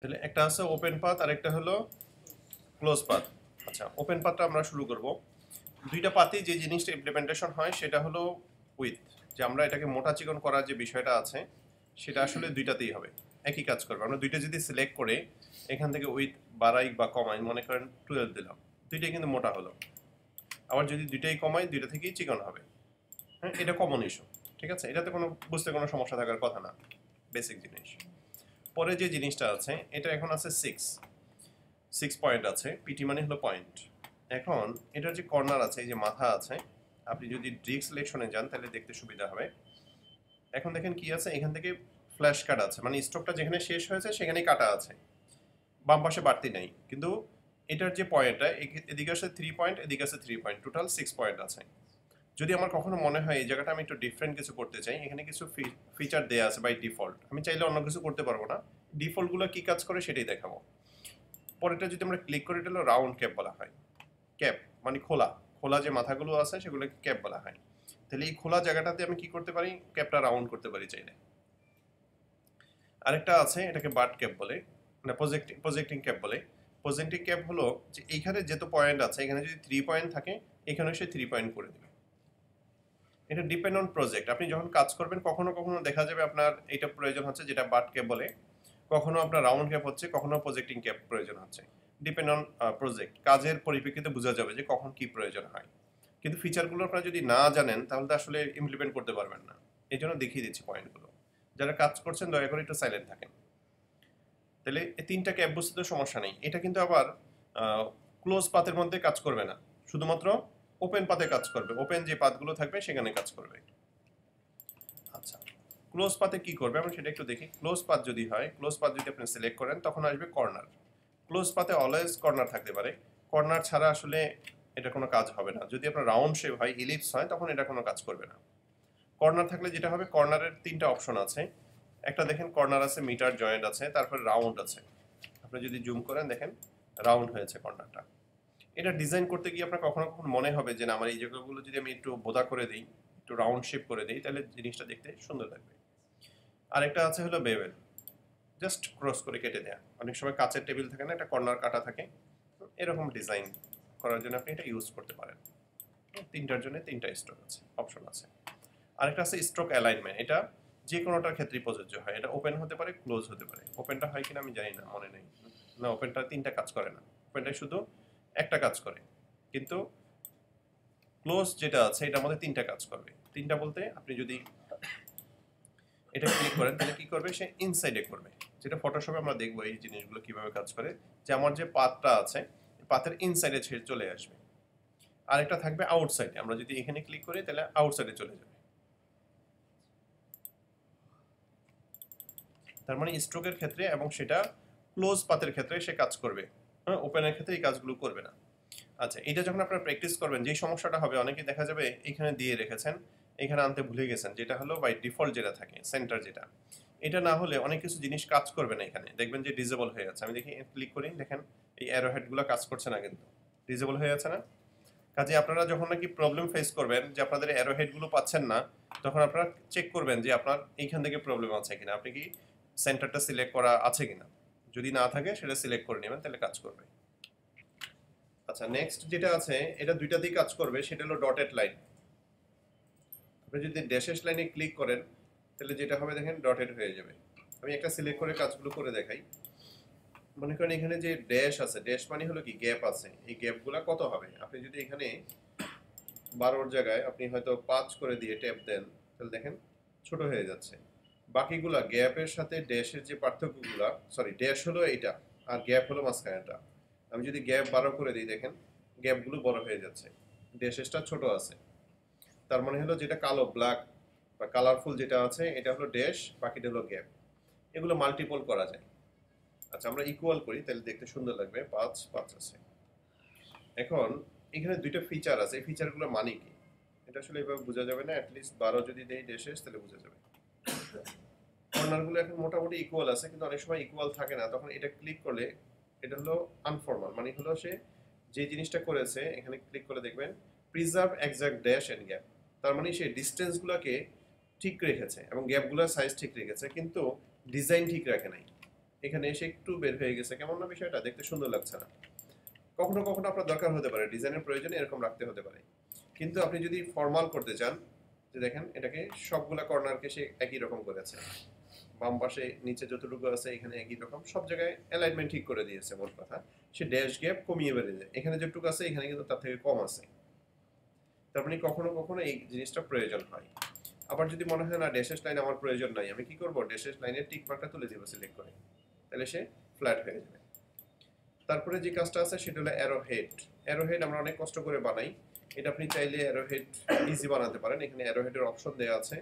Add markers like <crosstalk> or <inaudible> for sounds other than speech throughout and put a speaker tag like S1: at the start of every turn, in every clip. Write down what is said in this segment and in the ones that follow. S1: তাহলে একটা আছে ওপেন পাথ আর একটা হলো ক্লোজ পাথ আচ্ছা ওপেন পাথটা আমরা শুরু করব দুইটা পাতে যে জিনিসটা ইমপ্লিমেন্টেশন হয় সেটা হলো উইথ যে আমরা এটাকে মোটা চিকন করার যে বিষয়টা আছে সেটা আসলে দুইটাতেই হবে একই কাজ করবে আমরা দুইটা যদি সিলেক্ট করে এখান থেকে উইথ বাড়াই বা কমাই মনে করেন টুয়েলভ দিলাম দুইটাই কিন্তু মোটা হলো আবার যদি দুইটাই কমাই দুইটা থেকেই চিকন হবে হ্যাঁ এটা কমন ইস্যু ঠিক আছে এটাতে কোনো বুঝতে কোনো সমস্যা থাকার কথা না বেসিক জিনিস পরে যে জিনিসটা আছে এটা এখন আছে সিক্স সিক্স পয়েন্ট আছে পিটি মানে হলো পয়েন্ট এখন এটার যে কর্নার আছে এই যে মাথা আছে আপনি যদি ড্রিক সিলেকশনে যান তাহলে দেখতে সুবিধা হবে এখন দেখেন কি আছে এখান থেকে ফ্ল্যাশ কাট আছে মানে স্টোভটা যেখানে শেষ হয়েছে সেখানেই কাটা আছে বাম পাশে বাড়তি নাই কিন্তু এটার যে পয়েন্টটা এদিকে আছে থ্রি পয়েন্ট এদিকে আছে three point total six point আছে যদি আমার কখনো মনে হয় এই জায়গাটা আমি একটু ডিফারেন্ট কিছু করতে চাই এখানে কিছু ফিচার দেওয়া আছে বাই ডিফল্ট আমি চাইলে অন্য কিছু করতে পারবো না ডিফল্টগুলো কী কাজ করে সেটাই দেখাবো পরেরটা যদি আমরা ক্লিক করি এটা হলো রাউন্ড ক্যাপ বলা হয় ক্যাপ মানে খোলা খোলা যে মাথাগুলো আছে সেগুলোকে ক্যাপ বলা হয় তাহলে এই খোলা জায়গাটাতে আমি কি করতে পারি ক্যাপটা রাউন্ড করতে পারি চাইলে আরেকটা আছে এটাকে বাট ক্যাপ বলে মানে প্রজেক্টিং প্রজেক্টিং ক্যাপ বলে প্রজেক্টিং ক্যাপ হলো যে এইখানে যেহেতু পয়েন্ট আছে এখানে যদি থ্রি পয়েন্ট থাকে এখানেও সে থ্রি পয়েন্ট করে দেবে এটা ডিপেন্ড অন প্রজেক্ট আপনি যখন কাজ করবেন কখনো কখনো দেখা যাবে আপনার এটা প্রয়োজন হচ্ছে যেটা বাট ক্যাপ বলে কখনো আপনার রাউন্ড ক্যাপ হচ্ছে কখনো প্রজেক্টিং ক্যাপ প্রয়োজন হচ্ছে ডিপেন্ড অন প্রজেক্ট কাজের পরিপ্রেক্ষিতে বোঝা যাবে যে কখন কি প্রয়োজন হয় কিন্তু ফিচারগুলো আপনারা যদি না জানেন তাহলে তো আসলে ইমপ্লিমেন্ট করতে পারবেন না এই জন্য দেখিয়ে দিচ্ছি পয়েন্টগুলো যারা কাজ করছেন দয়া করে একটু সাইলেন্ট থাকেন তাহলে এই তিনটা ক্যাপ বুঝতে তো সমস্যা নেই এটা কিন্তু আবার ক্লোজ পাথের মধ্যে কাজ করবে না শুধুমাত্র ওপেন পাতে কাজ করবে ওপেন যে পাতগুলো থাকবে সেখানে কাজ করবে আচ্ছা ক্লোজ পাতে কি করবে আমি সেটা একটু দেখি ক্লোজ পাত যদি হয় ক্লোজ পাত যদি আপনি সিলেক্ট করেন তখন আসবে কর্নার ক্লোজ পাতে অলওয়েজ কর্নার থাকতে পারে কর্নার ছাড়া আসলে এটা কোনো কাজ হবে না যদি আপনার রাউন্ড শেপ হয় ইলিপস হয় তখন এটা কোনো কাজ করবে না কর্নার থাকলে যেটা হবে কর্নারের তিনটা অপশন আছে একটা দেখেন কর্নার আছে মিটার জয়েন্ট আছে তারপর রাউন্ড আছে আপনি যদি জুম করেন দেখেন রাউন্ড হয়েছে কর্নারটা এটা ডিজাইন করতে গিয়ে আপনার কখনো কখনো মনে হবে যে না আমার এই জায়গাগুলো যদি আমি একটু বোদা করে দিই একটু রাউন্ড শেপ করে দিই তাহলে জিনিসটা দেখতে সুন্দর লাগবে আরেকটা আছে হলো বেবেল জাস্ট ক্রস করে কেটে দেয়া অনেক সময় কাঁচের টেবিল থাকে না একটা কর্নার কাটা থাকে এরকম ডিজাইন করার জন্য আপনি এটা ইউজ করতে পারেন তিনটার জন্য তিনটা স্ট্রোক আছে অপশন আছে আরেকটা আছে স্ট্রোক অ্যালাইনমেন্ট এটা যে কোনোটার ক্ষেত্রে প্রযোজ্য হয় এটা ওপেন হতে পারে ক্লোজ হতে পারে ওপেনটা হয় কিনা আমি জানি না মনে নেই না ওপেনটা তিনটা কাজ করে না ওপেনটাই শুধু একটা কাজ করে কিন্তু ক্লোজ যেটা আছে এটা আমাদের তিনটা কাজ করবে তিনটা বলতে আপনি যদি এটা ক্লিক করেন তাহলে কি করবে সে ইনসাইডে করবে যেটা ফটোশপে আমরা দেখবো এই জিনিসগুলো কিভাবে কাজ করে যে আমার যে পাতটা আছে পাতের ইনসাইডে ছেড়ে চলে আসবে আরেকটা থাকবে আউটসাইডে আমরা যদি এখানে ক্লিক করি তাহলে আউটসাইডে চলে যাবে তার মানে স্ট্রোকের ক্ষেত্রে এবং সেটা ক্লোজ পাতের ক্ষেত্রে সে কাজ করবে আপনার ওপেনের ক্ষেত্রে এই কাজগুলো করবে না আচ্ছা এটা যখন আপনারা প্র্যাকটিস করবেন যে সমস্যাটা হবে অনেকে দেখা যাবে এখানে দিয়ে রেখেছেন এখানে আনতে ভুলে গেছেন যেটা হলো বাই ডিফল্ট যেটা থাকে সেন্টার যেটা এটা না হলে অনেক কিছু জিনিস কাজ করবে না এখানে দেখবেন যে ডিজেবল হয়ে যাচ্ছে আমি দেখি ক্লিক করি দেখেন এই অ্যারো হেডগুলো কাজ করছে না কিন্তু ডিজেবল হয়ে যাচ্ছে না কাজে আপনারা যখন নাকি প্রবলেম ফেস করবেন যে আপনাদের অ্যারো হেডগুলো পাচ্ছেন না তখন আপনারা চেক করবেন যে আপনার এইখান থেকে প্রবলেম আছে কিনা আপনি কি সেন্টারটা সিলেক্ট করা আছে কিনা যদি না থাকে সেটা সিলেক্ট করে নেবেন তাহলে কাজ করবে আচ্ছা নেক্সট যেটা আছে এটা দুইটা দিয়ে কাজ করবে সেটা হলো ডটেড লাইন আপনি যদি ড্যাশেস লাইনে ক্লিক করেন তাহলে যেটা হবে দেখেন ডটেড হয়ে যাবে আমি একটা সিলেক্ট করে কাজগুলো করে দেখাই মনে করেন এখানে যে ড্যাশ আছে ড্যাশ মানে হলো কি গ্যাপ আছে এই গ্যাপগুলো কত হবে আপনি যদি এখানে বারোর জায়গায় আপনি হয়তো পাঁচ করে দিয়ে ট্যাপ দেন তাহলে দেখেন ছোট হয়ে যাচ্ছে বাকিগুলা গ্যাপের সাথে ড্যাশের যে পার্থক্যগুলা সরি ড্যাশ হলো এইটা আর গ্যাপ হলো মাঝখানেটা আমি যদি গ্যাপ বারো করে দিই দেখেন গ্যাপগুলো বড় হয়ে যাচ্ছে ড্যাশেসটা ছোট আছে তার মানে হলো যেটা কালো ব্ল্যাক বা কালারফুল যেটা আছে এটা হলো ড্যাশ বাকিটা হলো গ্যাপ এগুলো মাল্টিপল করা যায় আচ্ছা আমরা ইকুয়াল করি তাহলে দেখতে সুন্দর লাগবে পাঁচ পাঁচ আছে এখন এখানে দুইটা ফিচার আছে এই ফিচারগুলোর মানে কি এটা আসলে এভাবে বোঝা যাবে না অ্যাটলিস্ট বারো যদি দেয় ড্যাশেস তাহলে বোঝা যাবে কর্নারগুলো এখন মোটামুটি ইকুয়াল আছে কিন্তু অনেক সময় ইকুয়াল থাকে না তখন এটা ক্লিক করলে এটা হলো আনফর্মাল মানে হলো সে যে জিনিসটা করেছে এখানে ক্লিক করে দেখবেন preserve exact dash and gap তার মানে সে ডিস্টেন্সগুলোকে ঠিক রেখেছে এবং গ্যাপগুলোর সাইজ ঠিক রেখেছে কিন্তু ডিজাইন ঠিক রাখে নাই এখানে এসে একটু বের হয়ে গেছে কেমন না বিষয়টা দেখতে সুন্দর লাগছে না কখনো কখনো আপনার দরকার হতে পারে ডিজাইনের প্রয়োজনে এরকম রাখতে হতে পারে কিন্তু আপনি যদি ফর্মাল করতে চান যে দেখেন এটাকে সবগুলা কর্নারকে সে একই রকম করেছে বাম পাশে নিচে যতটুকু আছে এখানে একই রকম সব জায়গায় অ্যালাইনমেন্ট ঠিক করে দিয়েছে মোট কথা সে ড্যাশ গ্যাপ কমিয়ে বেড়েছে এখানে যেটুকু আছে এখানে কিন্তু তার থেকে কম আছে তার মানে কখনো কখনো এই জিনিসটা প্রয়োজন হয় আবার যদি মনে হয় না ড্যাশেস লাইন আমার প্রয়োজন নাই আমি কি করব ড্যাশেস লাইনের টিক মার্কটা তুলে দিব সিলেক্ট করে তাহলে সে ফ্ল্যাট হয়ে যাবে তারপরে যে কাজটা আছে সেটা হলো অ্যারো হেড অ্যারো হেড আমরা অনেক কষ্ট করে বানাই এটা আপনি চাইলে অ্যারোহেড ইজি বানাতে পারেন এখানে অ্যারোহেডের অপশন দেওয়া আছে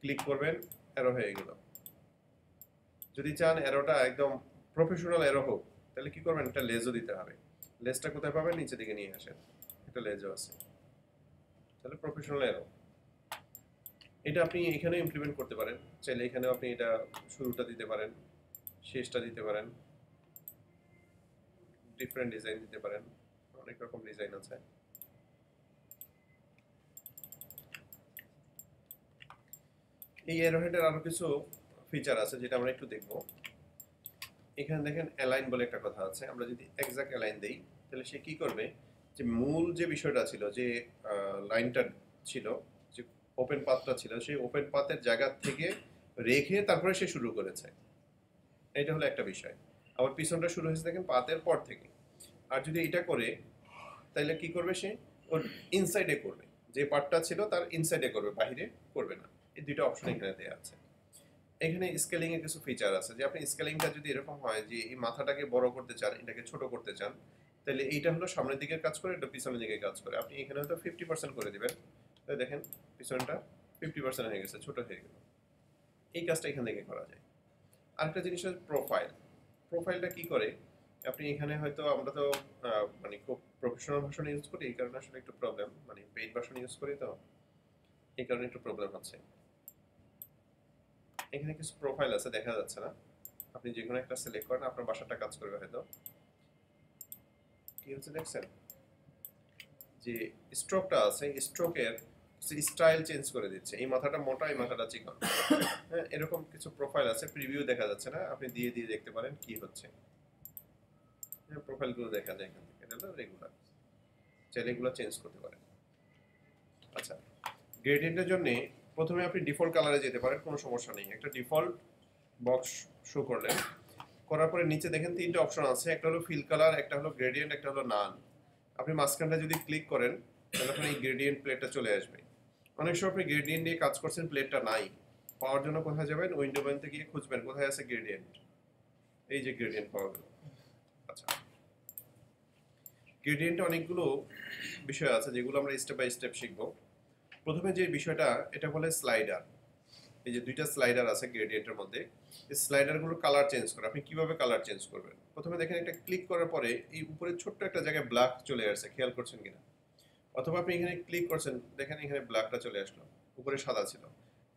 S1: ক্লিক করবেন অ্যারো হয়ে গেল যদি চান অ্যারোটা একদম প্রফেশনাল অ্যারো হোক তাহলে কি করবেন একটা লেজও দিতে হবে লেজটা কোথায় পাবেন নিচে দিকে নিয়ে আসেন একটা লেজও আছে তাহলে প্রফেশনাল অ্যারো এটা আপনি এখানেও ইমপ্লিমেন্ট করতে পারেন চাইলে এখানেও আপনি এটা শুরুটা দিতে পারেন শেষটা দিতে পারেন ডিফারেন্ট ডিজাইন দিতে পারেন অনেক রকম ডিজাইন আছে এই এরোহেডের আরো কিছু ফিচার আছে যেটা আমরা একটু দেখব এখানে দেখেন অ্যালাইন বলে একটা কথা আছে আমরা যদি এক্সাক্ট অ্যালাইন দেই তাহলে সে কি করবে যে মূল যে বিষয়টা ছিল যে লাইনটা ছিল যে ওপেন পাথটা ছিল সেই ওপেন পাথের জায়গা থেকে রেখে তারপরে সে শুরু করেছে এটা হলো একটা বিষয় আবার পিছনটা শুরু হয়েছে দেখেন পাতের পর থেকে আর যদি এটা করে তাহলে কি করবে সে ওর ইনসাইডে করবে যে পার্টটা ছিল তার ইনসাইডে করবে বাহিরে করবে না এই দুইটা অপশন এখানে দেওয়া আছে এখানে স্কেলিং এর কিছু ফিচার আছে যে আপনি স্কেলিংটা যদি এরকম হয় যে এই মাথাটাকে বড় করতে চান এটাকে ছোট করতে চান তাহলে এইটা হলো সামনের দিকে কাজ করে এটা পিছনের দিকে কাজ করে আপনি এখানে হয়তো ফিফটি পার্সেন্ট করে দিবেন তাহলে দেখেন পিছনটা ফিফটি পার্সেন্ট হয়ে গেছে ছোট হয়ে গেল এই কাজটা এখান থেকে করা যায় আরেকটা জিনিস হচ্ছে প্রোফাইল প্রোফাইলটা কি করে আপনি এখানে হয়তো আমরা তো মানে খুব প্রফেশনাল ভাষণ ইউজ করি এই কারণে আসলে একটু প্রবলেম মানে পেইড ভাষণ ইউজ করি তো এই কারণে একটু প্রবলেম হচ্ছে এখানে কিছু প্রোফাইল আছে দেখা যাচ্ছে না আপনি যে কোনো একটা সিলেক্ট করেন আপনার বাসাটা কাজ করবে হয়তো কি হচ্ছে দেখছেন যে স্ট্রোকটা আছে স্ট্রোকের স্টাইল চেঞ্জ করে দিচ্ছে এই মাথাটা মোটা এই মাথাটা চিকন হ্যাঁ এরকম কিছু প্রোফাইল আছে প্রিভিউ দেখা যাচ্ছে না আপনি দিয়ে দিয়ে দেখতে পারেন কি হচ্ছে হ্যাঁ প্রোফাইলগুলো দেখা যায় এখান থেকে এটা তো রেগুলার চাইলে এগুলো চেঞ্জ করতে পারেন আচ্ছা গ্রেডিয়েন্টের জন্যে প্রথমে আপনি ডিফল্ট কালারে যেতে পারেন কোনো সমস্যা নেই একটা ডিফল্ট বক্স শো করলেন করার পরে নিচে দেখেন তিনটে অপশন আছে একটা হলো ফিল কালার একটা হলো গ্রেডিয়েন্ট একটা হলো নান আপনি মাঝখানটা যদি ক্লিক করেন তাহলে আপনি এই গ্রেডিয়েন্ট প্লেটটা চলে আসবে অনেক সময় আপনি গ্রেডিয়েন্ট নিয়ে কাজ করছেন প্লেটটা নাই পাওয়ার জন্য কোথায় যাবেন উইন্ডো মেনুতে গিয়ে খুঁজবেন কোথায় আছে গ্রেডিয়েন্ট এই যে গ্রেডিয়েন্ট পাওয়া গেল আচ্ছা গ্রেডিয়েন্টে অনেকগুলো বিষয় আছে যেগুলো আমরা স্টেপ বাই স্টেপ শিখবো প্রথমে যে বিষয়টা এটা বলে স্লাইডার এই যে দুইটা স্লাইডার আছে গ্রেডিয়েন্টের মধ্যে এই স্লাইডারগুলোর কালার চেঞ্জ করে আপনি কিভাবে কালার চেঞ্জ করবেন প্রথমে দেখেন একটা ক্লিক করার পরে এই উপরে ছোট্ট একটা জায়গায় ব্ল্যাক চলে আসছে খেয়াল করছেন কিনা অথবা আপনি এখানে ক্লিক করছেন দেখেন এখানে ব্ল্যাকটা চলে আসলো উপরে সাদা ছিল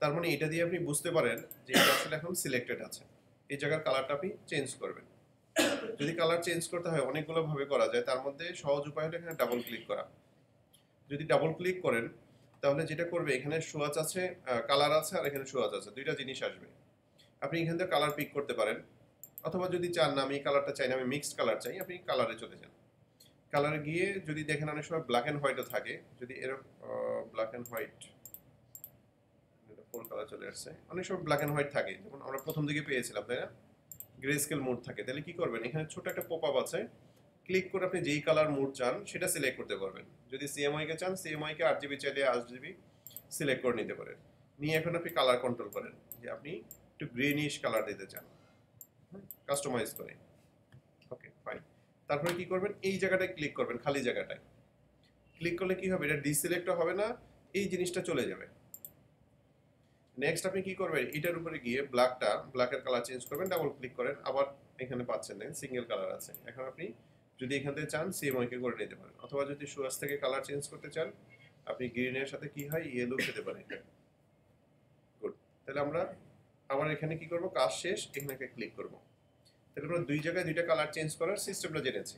S1: তার মানে এটা দিয়ে আপনি বুঝতে পারেন যে এটা আসলে এখন সিলেক্টেড আছে এই জায়গার কালারটা আপনি চেঞ্জ করবেন যদি কালার চেঞ্জ করতে হয় অনেকগুলোভাবে করা যায় তার মধ্যে সহজ উপায় হলো এখানে ডাবল ক্লিক করা যদি ডাবল ক্লিক করেন তাহলে যেটা করবে এখানে সোয়াচ আছে কালার আছে আর এখানে সোয়াচ আছে দুইটা জিনিস আসবে আপনি এখান থেকে কালার পিক করতে পারেন অথবা যদি চান না আমি কালারটা চাই না আমি মিক্সড কালার চাই আপনি কালারে চলে যান কালারে গিয়ে যদি দেখেন অনেক সময় ব্ল্যাক অ্যান্ড হোয়াইটও থাকে যদি এরকম ব্ল্যাক অ্যান্ড হোয়াইট কোন কালার চলে আসছে অনেক সময় ব্ল্যাক অ্যান্ড হোয়াইট থাকে যেমন আমরা প্রথম দিকে পেয়েছিলাম তাই না গ্রে স্কেল মোড থাকে তাহলে কি করবেন এখানে ছোট একটা পোপ আপ আছে ক্লিক করে আপনি যেই কালার মোড চান সেটা সিলেক্ট করতে পারবেন যদি সিএমআইকে চান সিএমআইকে আট জিবি চাইলে আট জিবি সিলেক্ট করে নিতে পারেন নিয়ে এখন আপনি কালার কন্ট্রোল করেন যে আপনি একটু গ্রেনিশ কালার দিতে চান কাস্টমাইজ করে ওকে ফাইন তারপরে কি করবেন এই জায়গাটায় ক্লিক করবেন খালি জায়গাটায় ক্লিক করলে কি হবে এটা ডিসিলেক্ট হবে না এই জিনিসটা চলে যাবে নেক্সট আপনি কি করবেন এটার উপরে গিয়ে ব্ল্যাকটা ব্ল্যাকের কালার চেঞ্জ করবেন ডাবল ক্লিক করেন আবার এখানে পাচ্ছেন সিঙ্গেল কালার আছে এখন আপনি যদি এখান থেকে চান সিএমওকে করে নিতে পারেন অথবা যদি সুরাজ থেকে কালার চেঞ্জ করতে চান আপনি গ্রিনের সাথে কি হয় ইয়েলো খেতে পারেন গুড তাহলে আমরা আমার এখানে কি করব কাজ শেষ এখানে ক্লিক করব তাহলে আমরা দুই জায়গায় দুইটা কালার চেঞ্জ করার সিস্টেমটা জেনেছি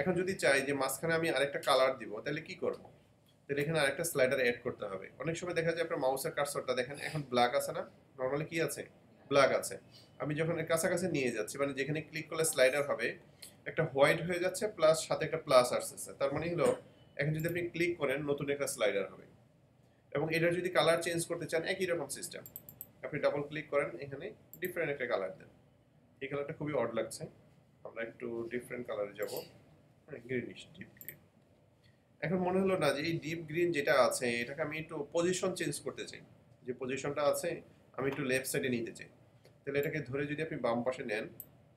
S1: এখন যদি চাই যে মাঝখানে আমি আরেকটা কালার দিব তাহলে কি করব তাহলে এখানে আরেকটা স্লাইডার অ্যাড করতে হবে অনেক সময় দেখা যায় আপনার মাউসের কার্সরটা দেখেন এখন ব্ল্যাক আছে না নর্মালি কি আছে ব্ল্যাক আছে আমি যখন কাছাকাছি নিয়ে যাচ্ছি মানে যেখানে ক্লিক করলে স্লাইডার হবে একটা হোয়াইট হয়ে যাচ্ছে প্লাস সাথে একটা প্লাস আসতেছে তার মানে হলো এখন যদি আপনি ক্লিক করেন নতুন একটা স্লাইডার হবে এবং এটার যদি কালার চেঞ্জ করতে চান একই রকম সিস্টেম আপনি ডাবল ক্লিক করেন এখানে ডিফারেন্ট একটা কালার দেন এই কালারটা খুবই অড লাগছে আমরা একটু ডিফারেন্ট কালারে যাব গ্রিনিশ ডিপ গ্রিন এখন মনে হলো না যে এই ডিপ গ্রিন যেটা আছে এটাকে আমি একটু পজিশন চেঞ্জ করতে চাই যে পজিশনটা আছে আমি একটু লেফট সাইডে নিতে চাই তাহলে এটাকে ধরে যদি আপনি বাম পাশে নেন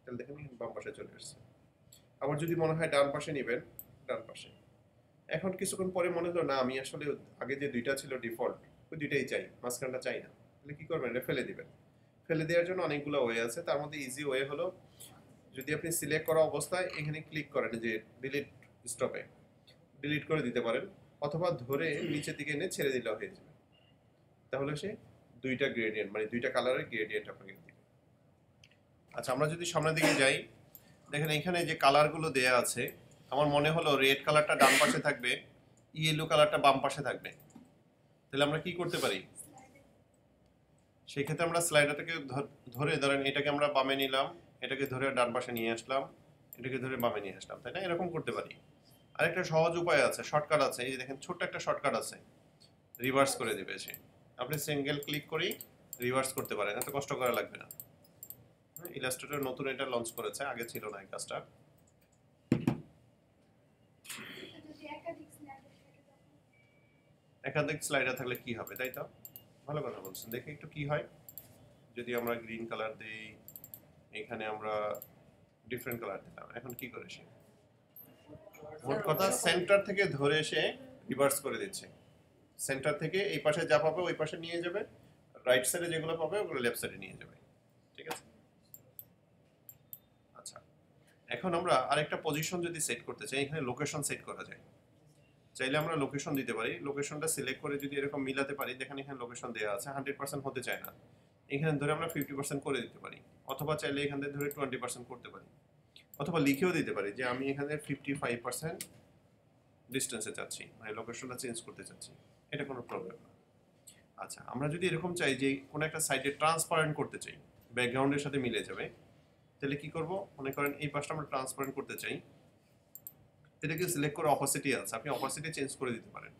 S1: তাহলে দেখেন বাম পাশে চলে আসছে আমার যদি মনে হয় ডান পাশে নেবেন ডান পাশে এখন কিছুক্ষণ পরে মনে হলো না আমি আসলে আগে যে দুইটা ছিল ডিফল্ট ওই দুইটাই চাই মাঝখানটা চাই না তাহলে কী করবেন এটা ফেলে দিবেন ফেলে দেওয়ার জন্য অনেকগুলো ওয়ে আছে তার মধ্যে ইজি ওয়ে হলো যদি আপনি সিলেক্ট করা অবস্থায় এখানে ক্লিক করেন যে ডিলিট স্টপে ডিলিট করে দিতে পারেন অথবা ধরে নিচের দিকে এনে ছেড়ে দিলেও হয়ে যাবে তাহলে সে দুইটা গ্রেডিয়েন্ট মানে দুইটা কালারের গ্রেডিয়েন্ট আপনাকে দিবে আচ্ছা আমরা যদি সামনের দিকে যাই দেখেন এখানে যে কালারগুলো দেয়া আছে আমার মনে হলো রেড কালারটা ডান পাশে থাকবে ইয়েলো কালারটা বাম পাশে থাকবে তাহলে আমরা কি করতে পারি সেক্ষেত্রে আমরা স্লাইডারটাকে ধরে ধরেন এটাকে আমরা বামে নিলাম এটাকে ধরে ডান পাশে নিয়ে আসলাম এটাকে ধরে বামে নিয়ে আসলাম তাই না এরকম করতে পারি আরেকটা সহজ উপায় আছে শর্টকাট আছে এই যে দেখেন ছোট্ট একটা শর্টকাট আছে রিভার্স করে দেবে সে আপনি সিঙ্গেল ক্লিক করেই রিভার্স করতে পারেন এত কষ্ট করা লাগবে না ইলাস্ট্রেটর নতুন এটা লঞ্চ করেছে আগে ছিল না এই কাজটা একাধিক স্লাইডার থাকলে কি হবে তাই তো ভালো কথা বলছেন দেখে একটু কি হয় যদি আমরা গ্রিন কালার দেই এখানে আমরা ডিফারেন্ট কালার দিলাম এখন কি করে সে মোট কথা সেন্টার থেকে ধরে এসে রিভার্স করে দিচ্ছে সেন্টার থেকে এই পাশে যা পাবে ওই পাশে নিয়ে যাবে রাইট সাইডে যেগুলো পাবে ওগুলো লেফট সাইডে নিয়ে যাবে এখন আমরা আরেকটা পজিশন যদি সেট করতে চাই এখানে লোকেশন সেট করা যায় চাইলে আমরা লোকেশন দিতে পারি লোকেশনটা সিলেক্ট করে যদি এরকম মিলাতে পারি দেখেন এখানে লোকেশন দেওয়া আছে হান্ড্রেড পার্সেন্ট হতে চায় না এখানে ধরে আমরা ফিফটি পার্সেন্ট করে দিতে পারি অথবা চাইলে এখান থেকে ধরে টোয়েন্টি পার্সেন্ট করতে পারি অথবা লিখেও দিতে পারি যে আমি এখানে ফিফটি ফাইভ পার্সেন্ট ডিস্টেন্সে চাচ্ছি মানে লোকেশনটা চেঞ্জ করতে চাচ্ছি এটা কোনো প্রবলেম না আচ্ছা আমরা যদি এরকম চাই যে কোনো একটা সাইডে ট্রান্সপারেন্ট করতে চাই ব্যাকগ্রাউন্ডের সাথে মিলে যাবে তাহলে কি করব মনে করেন এই পাশটা আমরা ট্রান্সপারেন্ট করতে চাই এটাকে সিলেক্ট করে অপোসিটি আছে আপনি অপোসিটি চেঞ্জ করে দিতে পারেন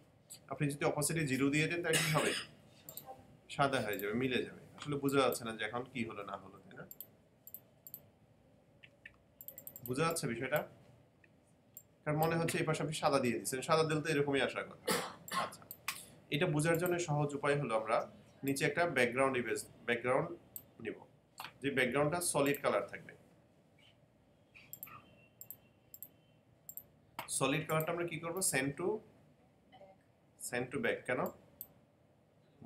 S1: আপনি যদি অপোসিটি জিরো দিয়ে দেন তাহলে কি হবে সাদা হয়ে যাবে মিলে যাবে আসলে বোঝা যাচ্ছে না যে এখন কি হলো না হলো তাই না বোঝা যাচ্ছে বিষয়টা কারণ মনে হচ্ছে এই পাশে আপনি সাদা দিয়ে দিচ্ছেন সাদা দিলে তো এরকমই আসার কথা আচ্ছা এটা বোঝার জন্য সহজ উপায় হলো আমরা নিচে একটা ব্যাকগ্রাউন্ড ইভেন্ট ব্যাকগ্রাউন্ড যে ব্যাকগ্রাউন্ডটা সলিড কালার থাকবে সলিড কালারটা আমরা কি করবো send to send to back কেন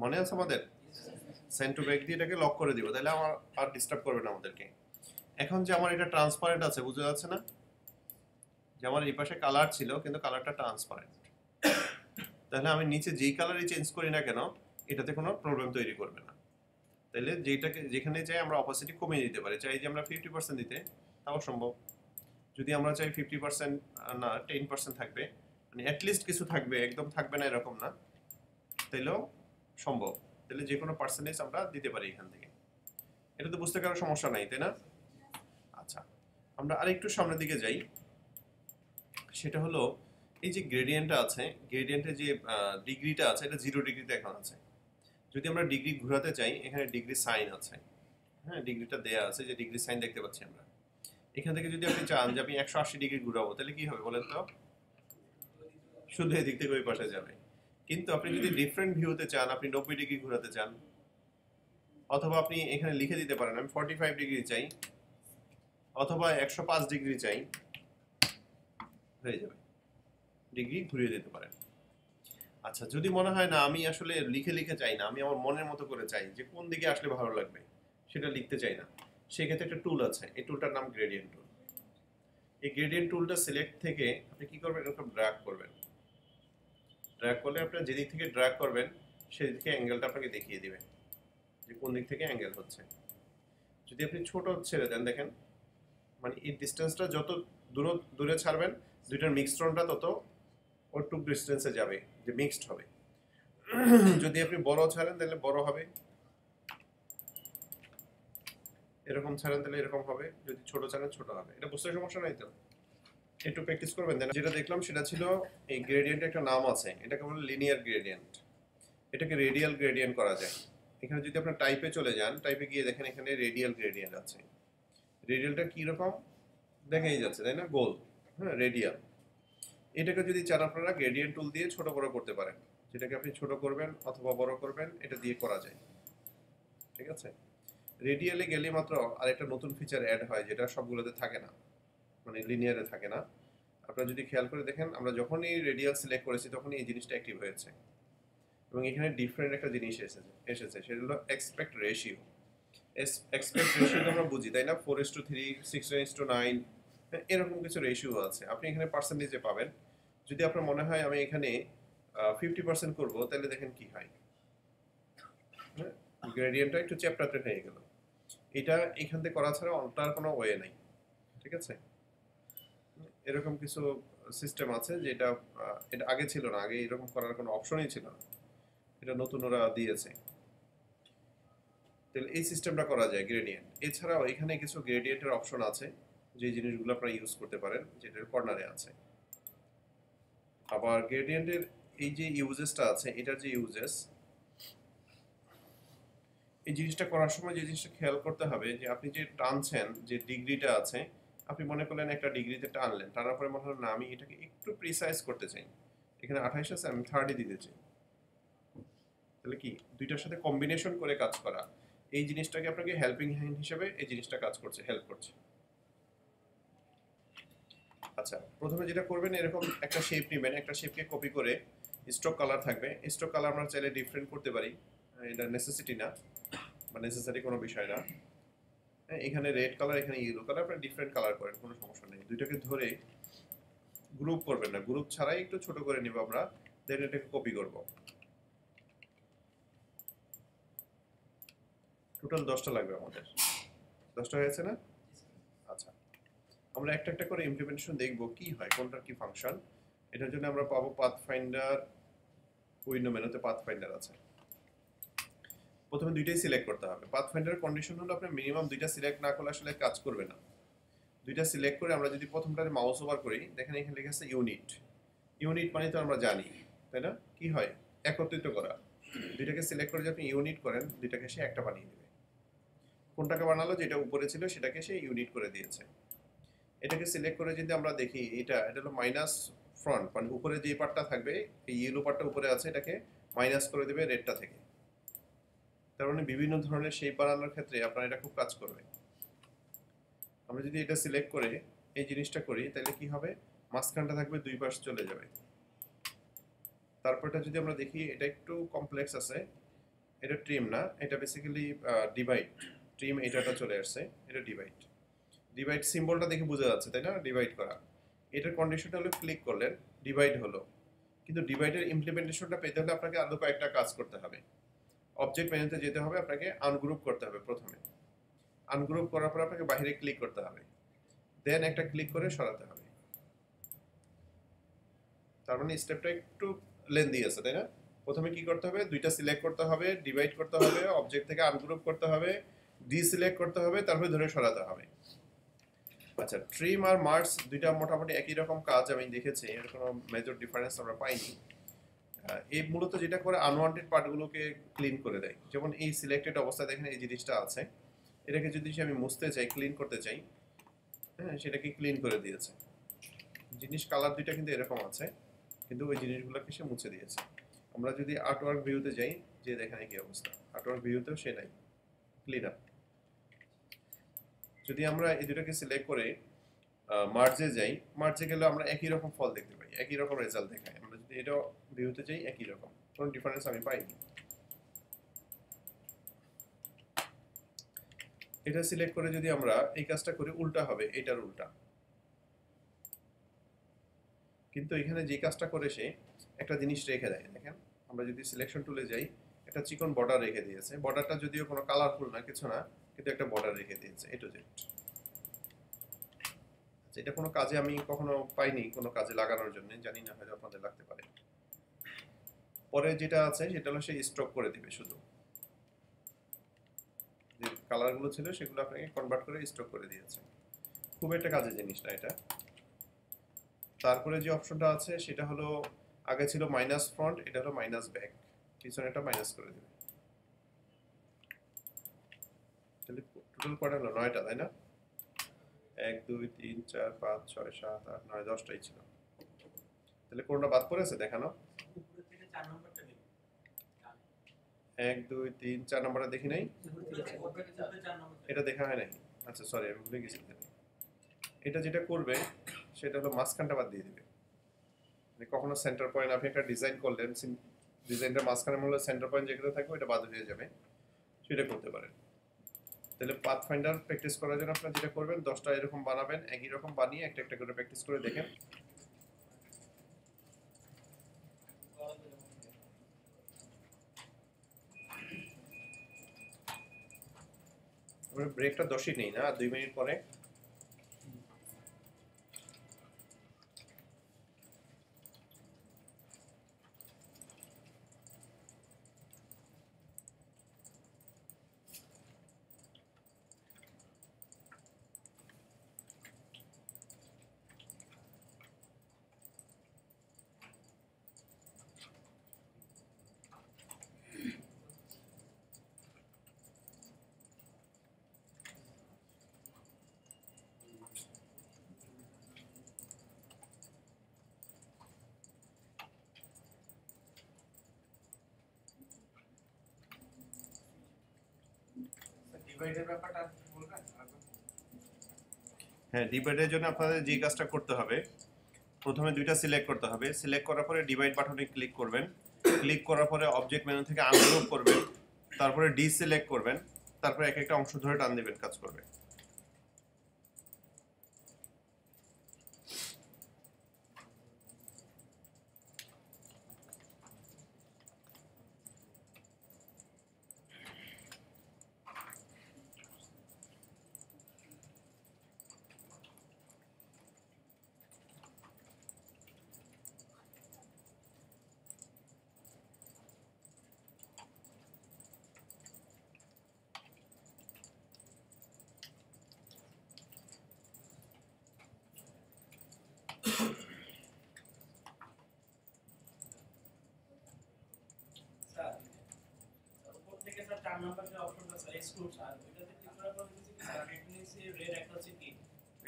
S1: মনে আছে আমাদের সেন্ড টু ব্যাক দিয়ে এটাকে লক করে দিব তাহলে আমার আর ডিস্টার্ব করবে না আমাদেরকে এখন যে আমার এটা ট্রান্সপারেন্ট আছে বুঝতে যাচ্ছে না যে আমার এই পাশে কালার ছিল কিন্তু কালারটা ট্রান্সপারেন্ট তাহলে আমি নিচে যেই কালারই চেঞ্জ করি না কেন এটাতে কোনো প্রবলেম তৈরি করবে না তাহলে যেটাকে যেখানে চাই আমরা অপাসিটি কমিয়ে দিতে পারি চাই যে আমরা ফিফটি পার্সেন্ট দিতে তাও সম্ভব যদি আমরা চাই ফিফটি পার্সেন্ট না টেন পার্সেন্ট থাকবে মানে অ্যাটলিস্ট কিছু থাকবে একদম থাকবে না এরকম না তাইলেও সম্ভব তাহলে যে কোনো পার্সেন্টেজ আমরা দিতে পারি এখান থেকে এটা তো বুঝতে কারো সমস্যা নাই তাই না আচ্ছা আমরা আরেকটু সামনের দিকে যাই সেটা হলো এই যে গ্রেডিয়েন্টটা আছে গ্রেডিয়েন্টের যে ডিগ্রিটা আছে এটা জিরো ডিগ্রিতে এখন আছে যদি আমরা ডিগ্রি ঘুরাতে চাই এখানে ডিগ্রি সাইন আছে হ্যাঁ ডিগ্রিটা দেয়া আছে যে ডিগ্রি সাইন দেখতে পাচ্ছি আমরা এখান থেকে যদি আপনি চান যে আমি একশো আশি ডিগ্রি ঘুরাবো তাহলে কি হবে বলেন তো শুধু এদিক থেকে ওই পাশে যাবে কিন্তু আপনি যদি ডিফারেন্ট ভিউতে চান আপনি নব্বই ডিগ্রি ঘুরাতে চান অথবা আপনি এখানে লিখে দিতে পারেন আমি ফর্টি ফাইভ ডিগ্রি চাই অথবা একশো পাঁচ ডিগ্রি চাই হয়ে যাবে ডিগ্রি ঘুরিয়ে দিতে পারেন আচ্ছা যদি মনে হয় না আমি আসলে লিখে লিখে চাই না আমি আমার মনের মতো করে চাই যে কোন দিকে আসলে ভালো লাগবে সেটা লিখতে চাই না সেক্ষেত্রে একটা টুল আছে এই টুলটার নাম গ্রেডিয়েন্ট টুল এই গ্রেডিয়েন্ট টুলটা সিলেক্ট থেকে আপনি কি করবেন এরকম ড্র্যাগ করবেন ড্র্যাগ করলে আপনার যেদিক থেকে ড্র্যাগ করবেন সেদিক থেকে অ্যাঙ্গেলটা আপনাকে দেখিয়ে দেবেন যে কোন দিক থেকে অ্যাঙ্গেল হচ্ছে যদি আপনি ছোট ছেড়ে দেন দেখেন মানে এই ডিস্টেন্সটা যত দূর দূরে ছাড়বেন দুইটার মিক্সট্রনটা তত ওর টুক ডিস্টেন্সে যাবে যে মিক্সড হবে যদি আপনি বড় ছাড়েন তাহলে বড় হবে এরকম ছাড়েন তাহলে এরকম হবে যদি ছোট ছাড়েন ছোট হবে এটা বুঝতে সমস্যা নাই তো একটু প্র্যাকটিস করবেন দেন যেটা দেখলাম সেটা ছিল এই গ্রেডিয়েন্টের একটা নাম আছে এটাকে বলে লিনিয়ার গ্রেডিয়েন্ট এটাকে রেডিয়াল গ্রেডিয়েন্ট করা যায় এখানে যদি আপনার টাইপে চলে যান টাইপে গিয়ে দেখেন এখানে রেডিয়াল গ্রেডিয়েন্ট আছে রেডিয়ালটা কীরকম দেখেই যাচ্ছে তাই না গোল হ্যাঁ রেডিয়াল এটাকে যদি চান আপনারা গ্রেডিয়েন্ট টুল দিয়ে ছোট বড় করতে পারেন যেটাকে আপনি ছোট করবেন অথবা বড় করবেন এটা দিয়ে করা যায় ঠিক আছে রেডিয়ালে গেলে মাত্র আরেকটা নতুন ফিচার অ্যাড হয় যেটা সবগুলোতে থাকে না মানে লিনিয়ারে থাকে না আপনারা যদি খেয়াল করে দেখেন আমরা যখনই রেডিয়াল সিলেক্ট করেছি তখনই এই জিনিসটা অ্যাক্টিভ হয়েছে এবং এখানে ডিফারেন্ট একটা জিনিস এসেছে এসেছে সেটা হলো এক্সপেক্ট রেশিও এক্সপেক্ট রেশিও আমরা বুঝি তাই না four is to three six is to nine হ্যাঁ, এরকম কিছু রেশিও আছে আপনি এখানে পার্সেন্টেজে পাবেন যদি আপনার মনে হয় আমি এখানে ফিফটি পার্সেন্ট করবো তাহলে দেখেন কি হয় গ্রেডিয়েন্টটা হ্যাঁ, একটু চ্যাপ্টারটে হয়ে গেল এটা এখান থেকে করা ছাড়া অন্টার কোনো ওয়ে নাই ঠিক আছে এরকম কিছু সিস্টেম আছে যেটা এটা আগে ছিল না আগে এরকম করার কোনো অপশনই ছিল না এটা নতুন ওরা দিয়েছে তাহলে এই সিস্টেমটা করা যায় গ্রেডিয়েন্ট এছাড়াও এখানে কিছু গ্রেডিয়েন্টের অপশন আছে যে জিনিসগুলো আপনারা ইউজ করতে পারেন যেটার কর্নারে আছে আবার গ্রেডিয়েন্টের এই যে ইউজেসটা আছে এটার যে ইউজেস এই জিনিসটা করার সময় যে জিনিসটা খেয়াল করতে হবে যে আপনি যে টানছেন যে ডিগ্রিটা আছে আপনি মনে করলেন একটা ডিগ্রিতে টানলেন টানার পরে মনে হলো না আমি এটাকে একটু প্রিসাইজ করতে চাই এখানে আঠাইশ আছে আমি থার্টি দিতে চাই তাহলে কি দুইটার সাথে কম্বিনেশন করে কাজ করা এই জিনিসটাকে আপনাকে হেল্পিং হ্যান্ড হিসেবে এই জিনিসটা কাজ করছে হেল্প করছে আচ্ছা প্রথমে যেটা করবেন এরকম একটা শেপ নেবেন একটা শেপকে কপি করে স্ট্রোক কালার থাকবে স্ট্রোক কালার আমরা চাইলে ডিফারেন্ট করতে পারি এটা নেসেসিটি না বা নেসেসারি কোনো বিষয় না হ্যাঁ, এখানে রেড কালার এখানে ইয়েলো কালার আপনার ডিফারেন্ট কালার করেন কোনো সমস্যা নেই দুইটাকে ধরে গ্রুপ করবেন না গ্রুপ ছাড়াই একটু ছোট করে নেব আমরা দেন এটাকে কপি করব টোটাল দশটা লাগবে আমাদের দশটা হয়েছে না আমরা একটা একটা করে ইমপ্লিমেন্টেশন দেখব কি হয় কোনটার কি ফাংশন এটার জন্য আমরা পাবো পাথ ফাইন্ডার উইন্ডো মেনুতে পাথ ফাইন্ডার আছে প্রথমে দুইটাই সিলেক্ট করতে হবে পাথ ফাইন্ডারের কন্ডিশন হলো আপনি মিনিমাম দুইটা সিলেক্ট না করলে আসলে কাজ করবে না দুইটা সিলেক্ট করে আমরা যদি প্রথমটাতে মাউস ওভার করি দেখেন এখানে লেখা আছে ইউনিট ইউনিট মানে তো আমরা জানি তাই না কি হয় একত্রিত করা দুইটাকে সিলেক্ট করে যদি আপনি ইউনিট করেন দুইটাকে সে একটা বানিয়ে দেবে কোনটাকে বানালো যেটা উপরে ছিল সেটাকে সে ইউনিট করে দিয়েছে এটাকে সিলেক্ট করে যদি আমরা দেখি এটা এটা হলো মাইনাস ফ্রন্ট মানে উপরে যে পার্টটা থাকবে এই ইয়েলো পার্টটা উপরে আছে এটাকে মাইনাস করে দেবে রেডটা থেকে তার মানে বিভিন্ন ধরনের শেপ বানানোর ক্ষেত্রে আপনার এটা খুব কাজ করবে আমরা যদি এটা সিলেক্ট করে এই জিনিসটা করি তাহলে কি হবে মাঝখানটা থাকবে দুই পাশ চলে যাবে তারপরটা যদি আমরা দেখি এটা একটু কমপ্লেক্স আছে এটা ট্রিম না এটা বেসিক্যালি ডিভাইড ট্রিম এটাটা চলে আসছে এটা ডিভাইড ডিভাইড সিম্বলটা দেখে বোঝা যাচ্ছে তাই না ডিভাইড করা এটার কন্ডিশনটা হলো ক্লিক করলেন ডিভাইড হলো কিন্তু ডিভাইডের ইমপ্লিমেন্টেশনটা পেতে হলে আপনাকে আরও কয়েকটা কাজ করতে হবে অবজেক্ট মেনুতে যেতে হবে আপনাকে আনগ্রুপ করতে হবে প্রথমে আনগ্রুপ করার পর আপনাকে বাইরে ক্লিক করতে হবে দেন একটা ক্লিক করে সরাতে হবে তার মানে স্টেপটা একটু লেন্দি আছে তাই না প্রথমে কি করতে হবে দুইটা সিলেক্ট করতে হবে ডিভাইড করতে হবে অবজেক্ট থেকে আনগ্রুপ করতে হবে ডিসিলেক্ট করতে হবে তারপরে ধরে সরাতে হবে আচ্ছা ট্রিম আর মার্স দুইটা মোটামুটি একই রকম কাজ আমি দেখেছি এর কোনো মেজর ডিফারেন্স আমরা পাইনি এই মূলত যেটা করে আনওয়ান্টেড পার্টগুলোকে ক্লিন করে দেয় যেমন এই সিলেক্টেড অবস্থায় দেখেন এই জিনিসটা আছে এটাকে যদি আমি মুছতে চাই ক্লিন করতে চাই হ্যাঁ সেটাকে ক্লিন করে দিয়েছে জিনিস কালার দুইটা কিন্তু এরকম আছে কিন্তু ওই জিনিসগুলোকে সে মুছে দিয়েছে আমরা যদি আর্টওয়ার্ক ভিউতে যাই যে দেখেন কি অবস্থা আর্টওয়ার্ক ভিউতেও সে নাই ক্লিন আপ যদি আমরা এই দুটোকে সিলেক্ট করে মার্চে যাই মার্চে গেলে আমরা একই রকম ফল দেখতে পাই একই রকম রেজাল্ট দেখায় আমরা যদি এটা ভিউতে যাই একই রকম কোনো ডিফারেন্স আমি পাইনি এটা সিলেক্ট করে যদি আমরা এই কাজটা করি উল্টা হবে এটার উল্টা কিন্তু এখানে যে কাজটা করে সে একটা জিনিস রেখে দেয় দেখেন আমরা যদি সিলেকশন টুলে যাই একটা চিকন বর্ডার রেখে দিয়েছে বর্ডারটা যদিও কোনো কালারফুল না কিছু না কিন্তু একটা বর্ডার রেখে দিয়েছে এ টু আচ্ছা, এটা কোনো কাজে আমি কখনো পাইনি কোনো কাজে লাগানোর জন্য জানি না হয়তো আপনাদের লাগতে পারে পরে যেটা আছে সেটা হলো সে স্ট্রোক করে দিবে শুধু যে কালারগুলো ছিল সেগুলো আপনাকে কনভার্ট করে স্ট্রোক করে দিয়েছে খুব একটা কাজের জিনিস না এটা তারপরে যে অপশনটা আছে সেটা হলো আগে ছিল মাইনাস ফ্রন্ট এটা হলো মাইনাস ব্যাক পিছনেটা মাইনাস করে দেবে তাহলে টোটাল কটা হলো নয়টা তাই না এক দুই তিন চার পাঁচ ছয় সাত আট নয় দশটাই ছিল তাহলে কোনটা বাদ পড়েছে দেখানো এক দুই তিন চার নম্বরটা দেখি নাই এটা দেখা হয় নাই আচ্ছা সরি আমি ভুলে গেছি এটা যেটা করবে সেটা হলো মাঝখানটা বাদ দিয়ে দিবে মানে কখনো সেন্টার পয়েন্ট আপনি একটা ডিজাইন করলেন ডিজাইনটা মাঝখানে মূল্য সেন্টার পয়েন্ট যেখানে থাকবে ওইটা বাদ হয়ে যাবে সেটা করতে পারেন তাহলে পাথ ফাইন্ডার প্র্যাকটিস করার জন্য আপনারা যেটা করবেন দশটা এরকম বানাবেন একই রকম বানিয়ে একটা একটা করে প্র্যাকটিস করে দেখেন ব্রেকটা দশই নেই না দুই মিনিট পরে ডিভাইডের জন্য আপনাদের যে কাজটা করতে হবে প্রথমে দুইটা সিলেক্ট করতে হবে সিলেক্ট করার পরে ডিভাইড বাটনে ক্লিক করবেন ক্লিক করার পরে অবজেক্ট মেনু থেকে আনগ্রুপ করবেন তারপরে ডিসিলেক্ট করবেন তারপরে এক একটা অংশ ধরে টান দেবেন কাজ করবে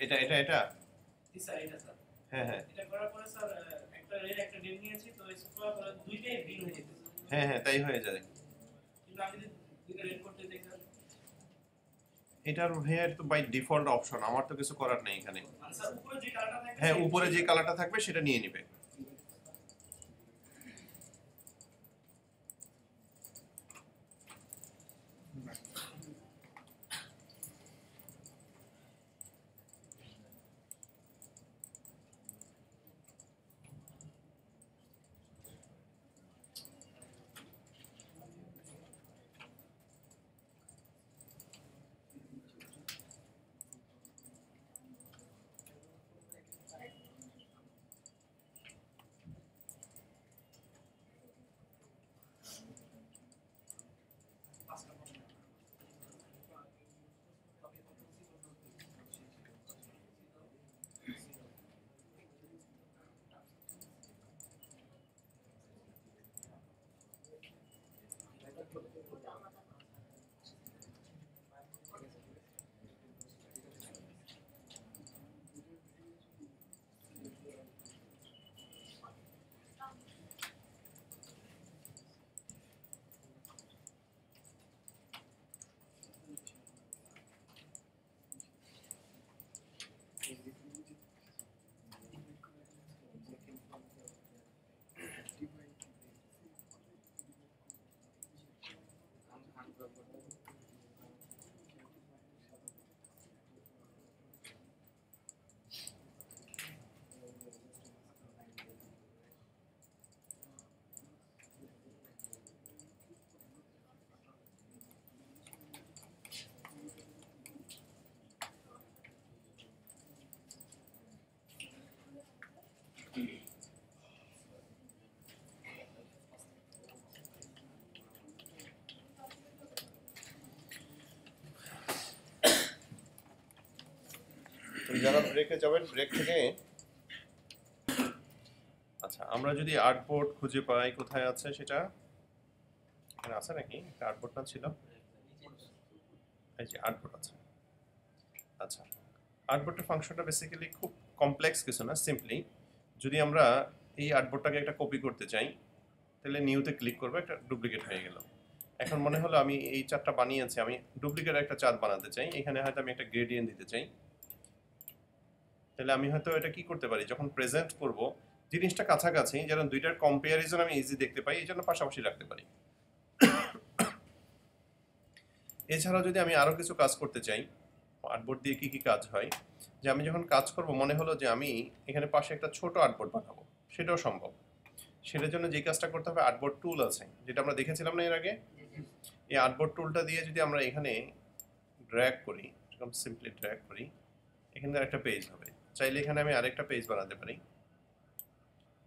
S1: এটা এটা এটা হ্যাঁ হ্যাঁ, হ্যাঁ, হ্যাঁ তাই হয়ে হেয়ার বাই ডিফল্ট অপশন আমার তো কিছু করার নেই এখানে হ্যাঁ উপরে যে কালারটা হ্যাঁ, থাকবে সেটা নিয়ে নেবে যারা ব্রেকে যাবেন ব্রেক থেকে আচ্ছা আমরা যদি আর্টবোর্ড খুঁজে পাই কোথায় আছে সেটা এখানে আছে নাকি একটা আর্টবোর্ড না ছিল এই যে আর্টবোর্ড আছে আচ্ছা আর্টবোর্ডের ফাংশনটা বেসিক্যালি খুব কমপ্লেক্স কিছু না সিম্পলি যদি আমরা এই আর্টবোর্ডটাকে একটা কপি করতে চাই তাহলে নিউতে ক্লিক করবো একটা ডুপ্লিকেট হয়ে গেল এখন মনে হলো আমি এই চারটা বানিয়েছি আমি ডুপ্লিকেট একটা চার বানাতে চাই এখানে হয়তো আমি একটা গ্রেডিয়েন্ট দিতে চাই তাহলে আমি হয়তো এটা কি করতে পারি যখন প্রেজেন্ট করব জিনিসটা কাছাকাছি যেন দুইটার কম্পেয়ারিজন আমি ইজি দেখতে পাই এই জন্য পাশাপাশি রাখতে পারি এছাড়া যদি আমি আরও কিছু কাজ করতে চাই আর্টবোর্ড দিয়ে কি কি কাজ হয় যে আমি যখন কাজ করব মনে হলো যে আমি এখানে পাশে একটা ছোট আর্টবোর্ড বানাবো সেটাও সম্ভব সেটার জন্য যে কাজটা করতে হবে আর্টবোর্ড টুল আছে যেটা আমরা দেখেছিলাম না এর আগে এই আর্টবোর্ড টুলটা দিয়ে যদি আমরা এখানে ড্র্যাগ করি সিম্পলি ড্র্যাগ করি এখানে একটা পেজ হবে চাইলে এখানে আমি আরেকটা পেজ বানাতে পারি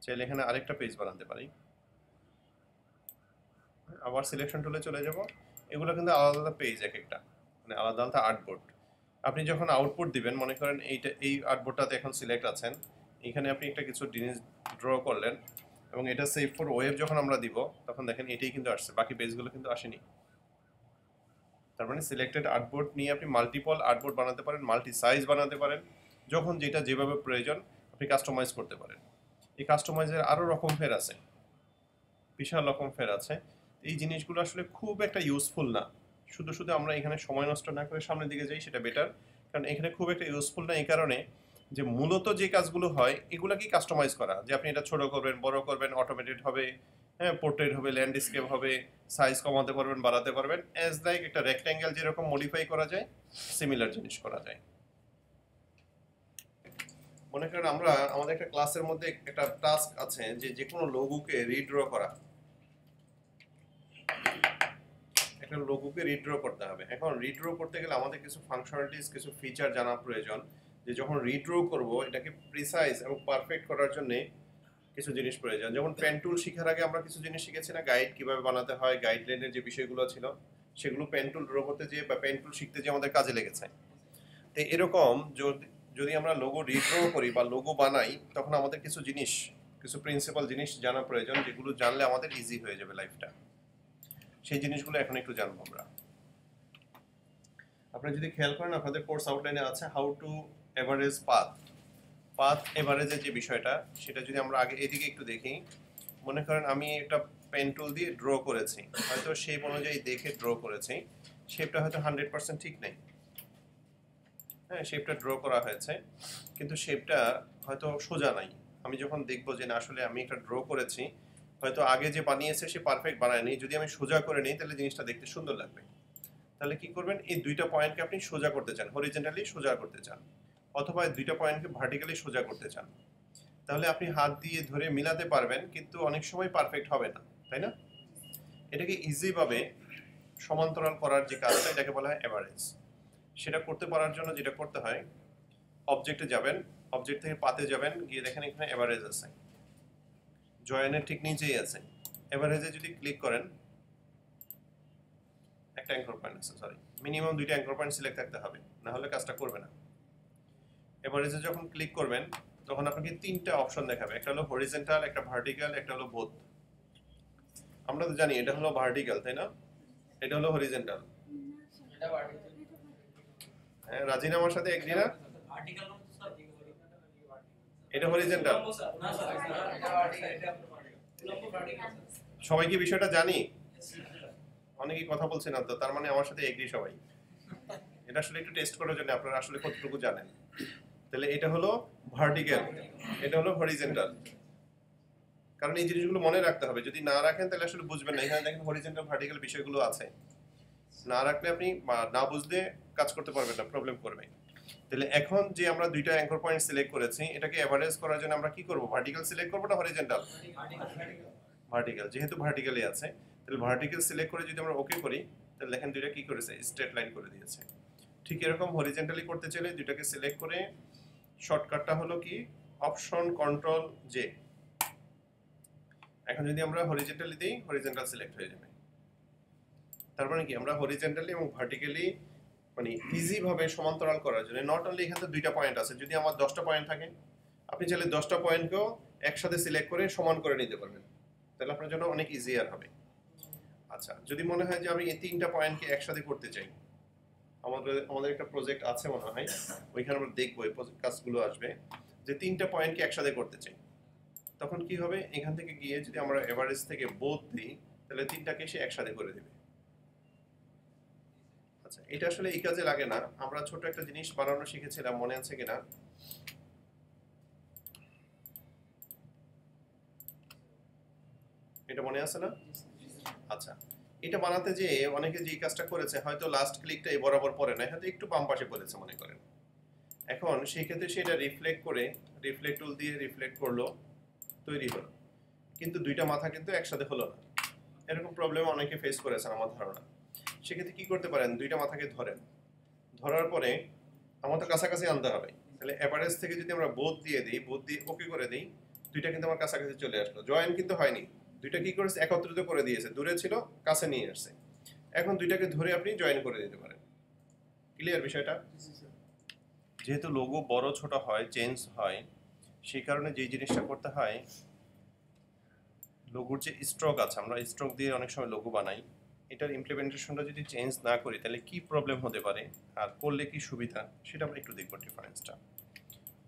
S1: চাইলে এখানে আরেকটা পেজ বানাতে পারি আবার সিলেকশন টুলে চলে যাব এগুলো কিন্তু আলাদা আলাদা পেজ এক একটা মানে আলাদা আলাদা আর্টবোর্ড আপনি যখন আউটপুট দিবেন মনে করেন এইটা এই আর্টবোর্ডটাতে এখন সিলেক্ট আছেন এখানে আপনি একটা কিছু জিনিস ড্র করলেন এবং এটা সেভ ফর ওয়েব যখন আমরা দিব তখন দেখেন এটাই কিন্তু আসছে বাকি পেজগুলো কিন্তু আসেনি তার মানে সিলেক্টেড আর্টবোর্ড নিয়ে আপনি মাল্টিপল আর্টবোর্ড বানাতে পারেন মাল্টি সাইজ বানাতে পারেন যখন যেটা যেভাবে প্রয়োজন আপনি কাস্টমাইজ করতে পারেন এই কাস্টমাইজের আরও রকম ফের আছে বিশাল রকম ফের আছে এই জিনিসগুলো আসলে খুব একটা ইউজফুল না শুধু শুধু আমরা এখানে সময় নষ্ট না করে সামনের দিকে যাই সেটা বেটার কারণ এখানে খুব একটা ইউজফুল না এই কারণে যে মূলত যে কাজগুলো হয় এগুলাকেই কাস্টমাইজ করা যে আপনি এটা ছোট করবেন বড় করবেন অটোমেটেড হবে হ্যাঁ পোর্ট্রেট হবে ল্যান্ডস্কেপ হবে সাইজ কমাতে পারবেন বাড়াতে পারবেন অ্যাজ লাইক একটা রেক্ট্যাঙ্গেল যেরকম মডিফাই করা যায় সিমিলার জিনিস করা যায় মনে করেন আমরা আমাদের একটা ক্লাসের মধ্যে একটা টাস্ক আছে যে যে কোনো লঘুকে রিড্র করা একটা লঘুকে রিড্র করতে হবে এখন রিড্র করতে গেলে আমাদের কিছু ফাংশনালিটিস কিছু ফিচার জানা প্রয়োজন যে যখন রিড্র করব এটাকে প্রিসাইজ এবং পারফেক্ট করার জন্য কিছু জিনিস প্রয়োজন যেমন পেন্টুল শেখার আগে আমরা কিছু জিনিস শিখেছি না গাইড কিভাবে বানাতে হয় গাইডলাইনের যে বিষয়গুলো ছিল সেগুলো টুল ড্র করতে যেয়ে বা টুল শিখতে যেয়ে আমাদের কাজে লেগেছে তো এরকম যদি যদি আমরা লোগো রিড্র করি বা লোগো বানাই তখন আমাদের কিছু জিনিস কিছু প্রিন্সিপাল জিনিস জানা প্রয়োজন যেগুলো জানলে আমাদের ইজি হয়ে যাবে লাইফটা সেই জিনিসগুলো এখন একটু জানবো আমরা আপনি যদি খেয়াল করেন আপনাদের কোর্স আউটলাইনে আছে how to average path path এভারেজের যে বিষয়টা সেটা যদি আমরা আগে এদিকে একটু দেখি মনে করেন আমি একটা পেন্টুল দিয়ে ড্র করেছি হয়তো সেই অনুযায়ী দেখে ড্র করেছি শেপটা হয়তো হান্ড্রেড পার্সেন্ট ঠিক নেই হ্যাঁ শেপটা ড্র করা হয়েছে কিন্তু শেপটা হয়তো সোজা নাই আমি যখন দেখবো যে না আসলে আমি একটা ড্র করেছি হয়তো আগে যে বানিয়েছে সে পারফেক্ট বানায়নি যদি আমি সোজা করে নিই তাহলে জিনিসটা দেখতে সুন্দর লাগবে তাহলে কি করবেন এই দুইটা পয়েন্টকে আপনি সোজা করতে চান হরিজেন্টালি সোজা করতে চান অথবা দুইটা পয়েন্টকে ভার্টিক্যালি সোজা করতে চান তাহলে আপনি হাত দিয়ে ধরে মিলাতে পারবেন কিন্তু অনেক সময় পারফেক্ট হবে না তাই না এটাকে ইজিভাবে সমান্তরাল করার যে কাজটা এটাকে বলা হয় অ্যাভারেজ সেটা করতে পারার জন্য যেটা করতে হয় অবজেক্টে যাবেন অবজেক্ট থেকে পাতে যাবেন গিয়ে দেখেন এখানে অ্যাভারেজ আছে জয়েনের ঠিক নিচেই আছে অ্যাভারেজে যদি ক্লিক করেন একটা অ্যাঙ্কর পয়েন্ট আছে সরি মিনিমাম দুইটা অ্যাঙ্কর পয়েন্ট সিলেক্ট থাকতে হবে না হলে কাজটা করবে না অ্যাভারেজে যখন ক্লিক করবেন তখন আপনাকে তিনটা অপশন দেখাবে একটা হলো হরিজেন্টাল একটা ভার্টিক্যাল একটা হলো বোধ আমরা তো জানি এটা হলো ভার্টিক্যাল তাই না এটা হলো হরিজেন্টাল এটা ভার্টিক্যাল হ্যাঁ, রাজিনামার সাথে এগ্রি না এটা হরিজেন্টাল সবাই কি বিষয়টা জানি অনেকে কথা বলছেন না তো তার মানে আমার সাথে এগ্রি সবাই এটা আসলে একটু টেস্ট করার জন্য আপনারা আসলে কতটুকু জানেন তাহলে এটা হলো ভার্টিক্যাল এটা হলো হরিজেন্টাল কারণ এই জিনিসগুলো মনে রাখতে হবে যদি না রাখেন তাহলে আসলে বুঝবেন না এখানে দেখেন হরিজেন্টাল ভার্টিক্যাল বিষয়গুলো আছে না রাখলে আপনি না বুঝলে কাজ করতে পারবে না প্রবলেম করবে তাহলে এখন যে আমরা দুইটা অ্যাঙ্কর পয়েন্ট সিলেক্ট করেছি এটাকে এভারেজ করার জন্য আমরা কি করব ভার্টিক্যাল সিলেক্ট করব না হরিজন্টাল ভার্টিক্যাল যেহেতু ভার্টিক্যালই আছে তাহলে ভার্টিক্যাল সিলেক্ট করে যদি আমরা ওকে করি তাহলে দেখেন দুইটা কি করেছে স্ট্রেট লাইন করে দিয়েছে ঠিক এরকম হরিজন্টালি করতে চাইলে দুইটাকে সিলেক্ট করে শর্টকাটটা হলো কি অপশন কন্ট্রোল জে এখন যদি আমরা হরিজেন্টালি দিই হরিজেন্টাল সিলেক্ট হয়ে যাবে তারপরে মানে কি আমরা হরিজেন্টালি এবং ভার্টিক্যালি মানে ইজিভাবে সমান্তরাল করার জন্য নট অনলি এখানে তো দুইটা পয়েন্ট আছে যদি আমার দশটা পয়েন্ট থাকে আপনি চাইলে দশটা পয়েন্টকেও একসাথে সিলেক্ট করে সমান করে নিতে পারবেন তাহলে আপনার জন্য অনেক ইজিয়ার হবে আচ্ছা যদি মনে হয় যে আমি এই তিনটা পয়েন্টকে একসাথে করতে চাই আমাদের আমাদের একটা প্রজেক্ট আছে মনে হয় ওইখানে আমরা দেখবো এই কাজগুলো আসবে যে তিনটা পয়েন্টকে একসাথে করতে চাই তখন কি হবে এখান থেকে গিয়ে যদি আমরা এভারেজ থেকে বোধ দিই তাহলে তিনটাকে সে একসাথে করে দেবে আছে এটা আসলে এই কাজে লাগে না আমরা ছোট একটা জিনিস বানানো শিখেছিলাম মনে আছে কিনা এটা মনে আছে না আচ্ছা এটা বানাতে যে অনেকে যে কাজটা করেছে হয়তো লাস্ট ক্লিকটা এই বরাবর পড়ে না হয়তো একটু বাম পাশে পড়েছে মনে করেন এখন সেই ক্ষেত্রে সেটা রিফ্লেক্ট করে রিফ্লেক্ট টুল দিয়ে রিফ্লেক্ট করলো তৈরি হলো কিন্তু দুইটা মাথা কিন্তু একসাথে হলো না এরকম প্রবলেম অনেকে ফেস করেছেন আমার ধারণা সেক্ষেত্রে কি করতে পারেন দুইটা মাথাকে ধরেন ধরার পরে আমাদের কাছাকাছি আনতে হবে তাহলে অ্যাভারেজ থেকে যদি আমরা বোধ দিয়ে দিই বোধ দিয়ে ওকে করে দিই দুইটা কিন্তু আমার কাছাকাছি চলে আসলো জয়েন কিন্তু হয়নি দুইটা কি করেছে একত্রিত করে দিয়েছে দূরে ছিল কাছে নিয়ে আসছে এখন দুইটাকে ধরে আপনি জয়েন করে দিতে পারেন ক্লিয়ার বিষয়টা যেহেতু লোগো বড় ছোট হয় চেঞ্জ হয় সেই কারণে যে জিনিসটা করতে হয় লোগোর যে স্ট্রোক আছে আমরা স্ট্রোক দিয়ে অনেক সময় লোগো বানাই এটার ইমপ্লিমেন্টেশনটা যদি চেঞ্জ না করি তাহলে কি প্রবলেম হতে পারে আর করলে কি সুবিধা সেটা আমরা একটু দেখব ডিফারেন্সটা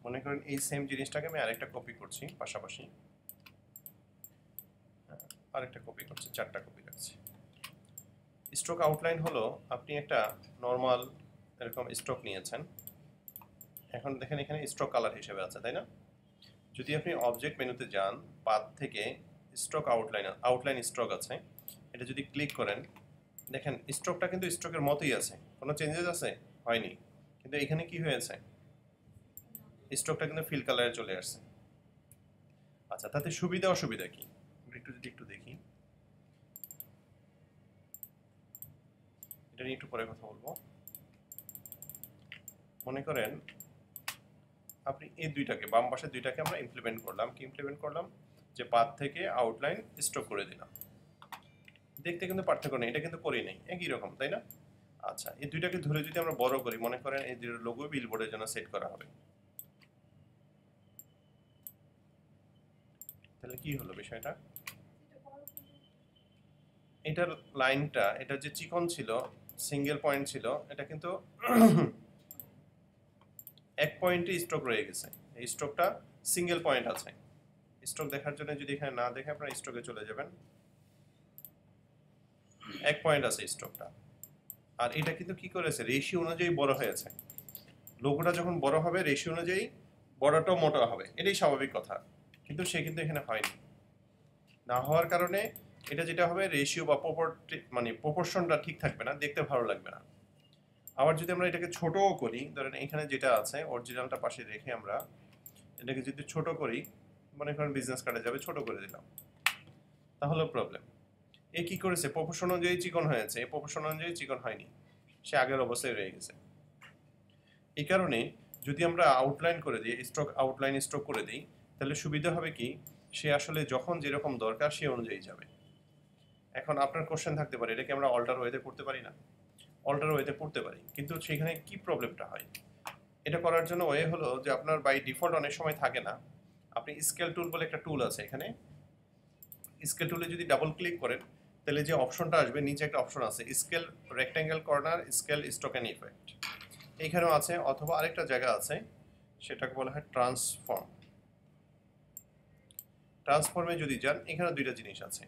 S1: মনে করেন এই সেম জিনিসটাকে আমি আরেকটা কপি করছি পাশাপাশি হ্যাঁ, আরেকটা কপি করছি চারটা কপি রাখছি স্ট্রোক আউটলাইন হলো আপনি একটা নর্মাল এরকম স্ট্রোক নিয়েছেন এখন দেখেন এখানে স্ট্রোক কালার হিসেবে আছে তাই না যদি আপনি অবজেক্ট মেনুতে যান পাত থেকে স্ট্রোক আউটলাইন আউটলাইন স্ট্রোক আছে এটা যদি ক্লিক করেন দেখেন স্ট্রোকটা কিন্তু স্ট্রোকের মতোই আছে কোনো চেঞ্জেস আছে হয়নি কিন্তু এখানে কি হয়েছে স্ট্রোকটা কিন্তু ফিল কালারে চলে আসছে আচ্ছা তাতে সুবিধা অসুবিধা কি একটু যদি একটু দেখি এটা নিয়ে একটু পরে কথা বলবো মনে করেন আপনি এই দুইটাকে বাম পাশে দুইটাকে আমরা ইমপ্লিমেন্ট করলাম কি ইমপ্লিমেন্ট করলাম যে পাত থেকে আউটলাইন স্ট্রোক করে দিলাম দেখতে কিন্তু পার্থক্য নেই এটা কিন্তু করি নেই একই রকম তাই না আচ্ছা এই দুইটাকে ধরে যদি আমরা বড় করি মনে করেন এই দুটো লোগো বিলবোর্ডের জন্য সেট করা হবে তাহলে কি হলো বিষয়টা এটার লাইনটা এটা যে চিকন ছিল সিঙ্গেল পয়েন্ট ছিল এটা কিন্তু <coughs> এক পয়েন্টে স্ট্রোক রয়ে গেছে এই স্ট্রোকটা সিঙ্গেল পয়েন্ট আছে স্ট্রোক দেখার জন্য যদি এখানে না দেখে আপনারা স্ট্রোকে চলে যাবেন এক পয়েন্ট আছে স্টকটা আর এটা কিন্তু কি করেছে রেশিও অনুযায়ী বড় হয়েছে লোগোটা যখন বড় হবে রেশিও অনুযায়ী বড়টাও মোটা হবে এটাই স্বাভাবিক কথা কিন্তু সে কিন্তু এখানে হয়নি না হওয়ার কারণে এটা যেটা হবে রেশিও বা মানে প্রপোর্শনটা ঠিক থাকবে না দেখতে ভালো লাগবে না আবার যদি আমরা এটাকে ছোটও করি ধরেন এখানে যেটা আছে অরিজিনালটা পাশে রেখে আমরা এটাকে যদি ছোট করি মনে করেন বিজনেস কার্ডে যাবে ছোট করে দিলাম তাহলে প্রবলেম এ কি করেছে প্রফেশন অনুযায়ী চিকন হয়েছে এ অনুযায়ী চিকন হয়নি সে আগের অবস্থায় রয়ে গেছে এই কারণে যদি আমরা আউটলাইন করে দিই স্ট্রোক আউটলাইন স্ট্রোক করে দিই তাহলে সুবিধা হবে কি সে আসলে যখন যেরকম দরকার সে অনুযায়ী যাবে এখন আপনার কোশ্চেন থাকতে পারে এটাকে আমরা অল্টার ওয়েতে পড়তে পারি না অল্টার ওয়েতে পড়তে পারি কিন্তু সেখানে কি প্রবলেমটা হয় এটা করার জন্য ওয়ে হলো যে আপনার বাই ডিফল্ট অনেক সময় থাকে না আপনি স্কেল টুল বলে একটা টুল আছে এখানে স্কেল টুলে যদি ডাবল ক্লিক করেন তাহলে যে অপশনটা আসবে নিচে একটা অপশন আছে scale rectangle corner scale stroke and effect এইখানেও আছে অথবা আরেকটা জায়গা আছে সেটাকে বলা হয় ট্রান্সফর্ম ট্রান্সফর্মে যদি যান এখানে দুইটা জিনিস আছে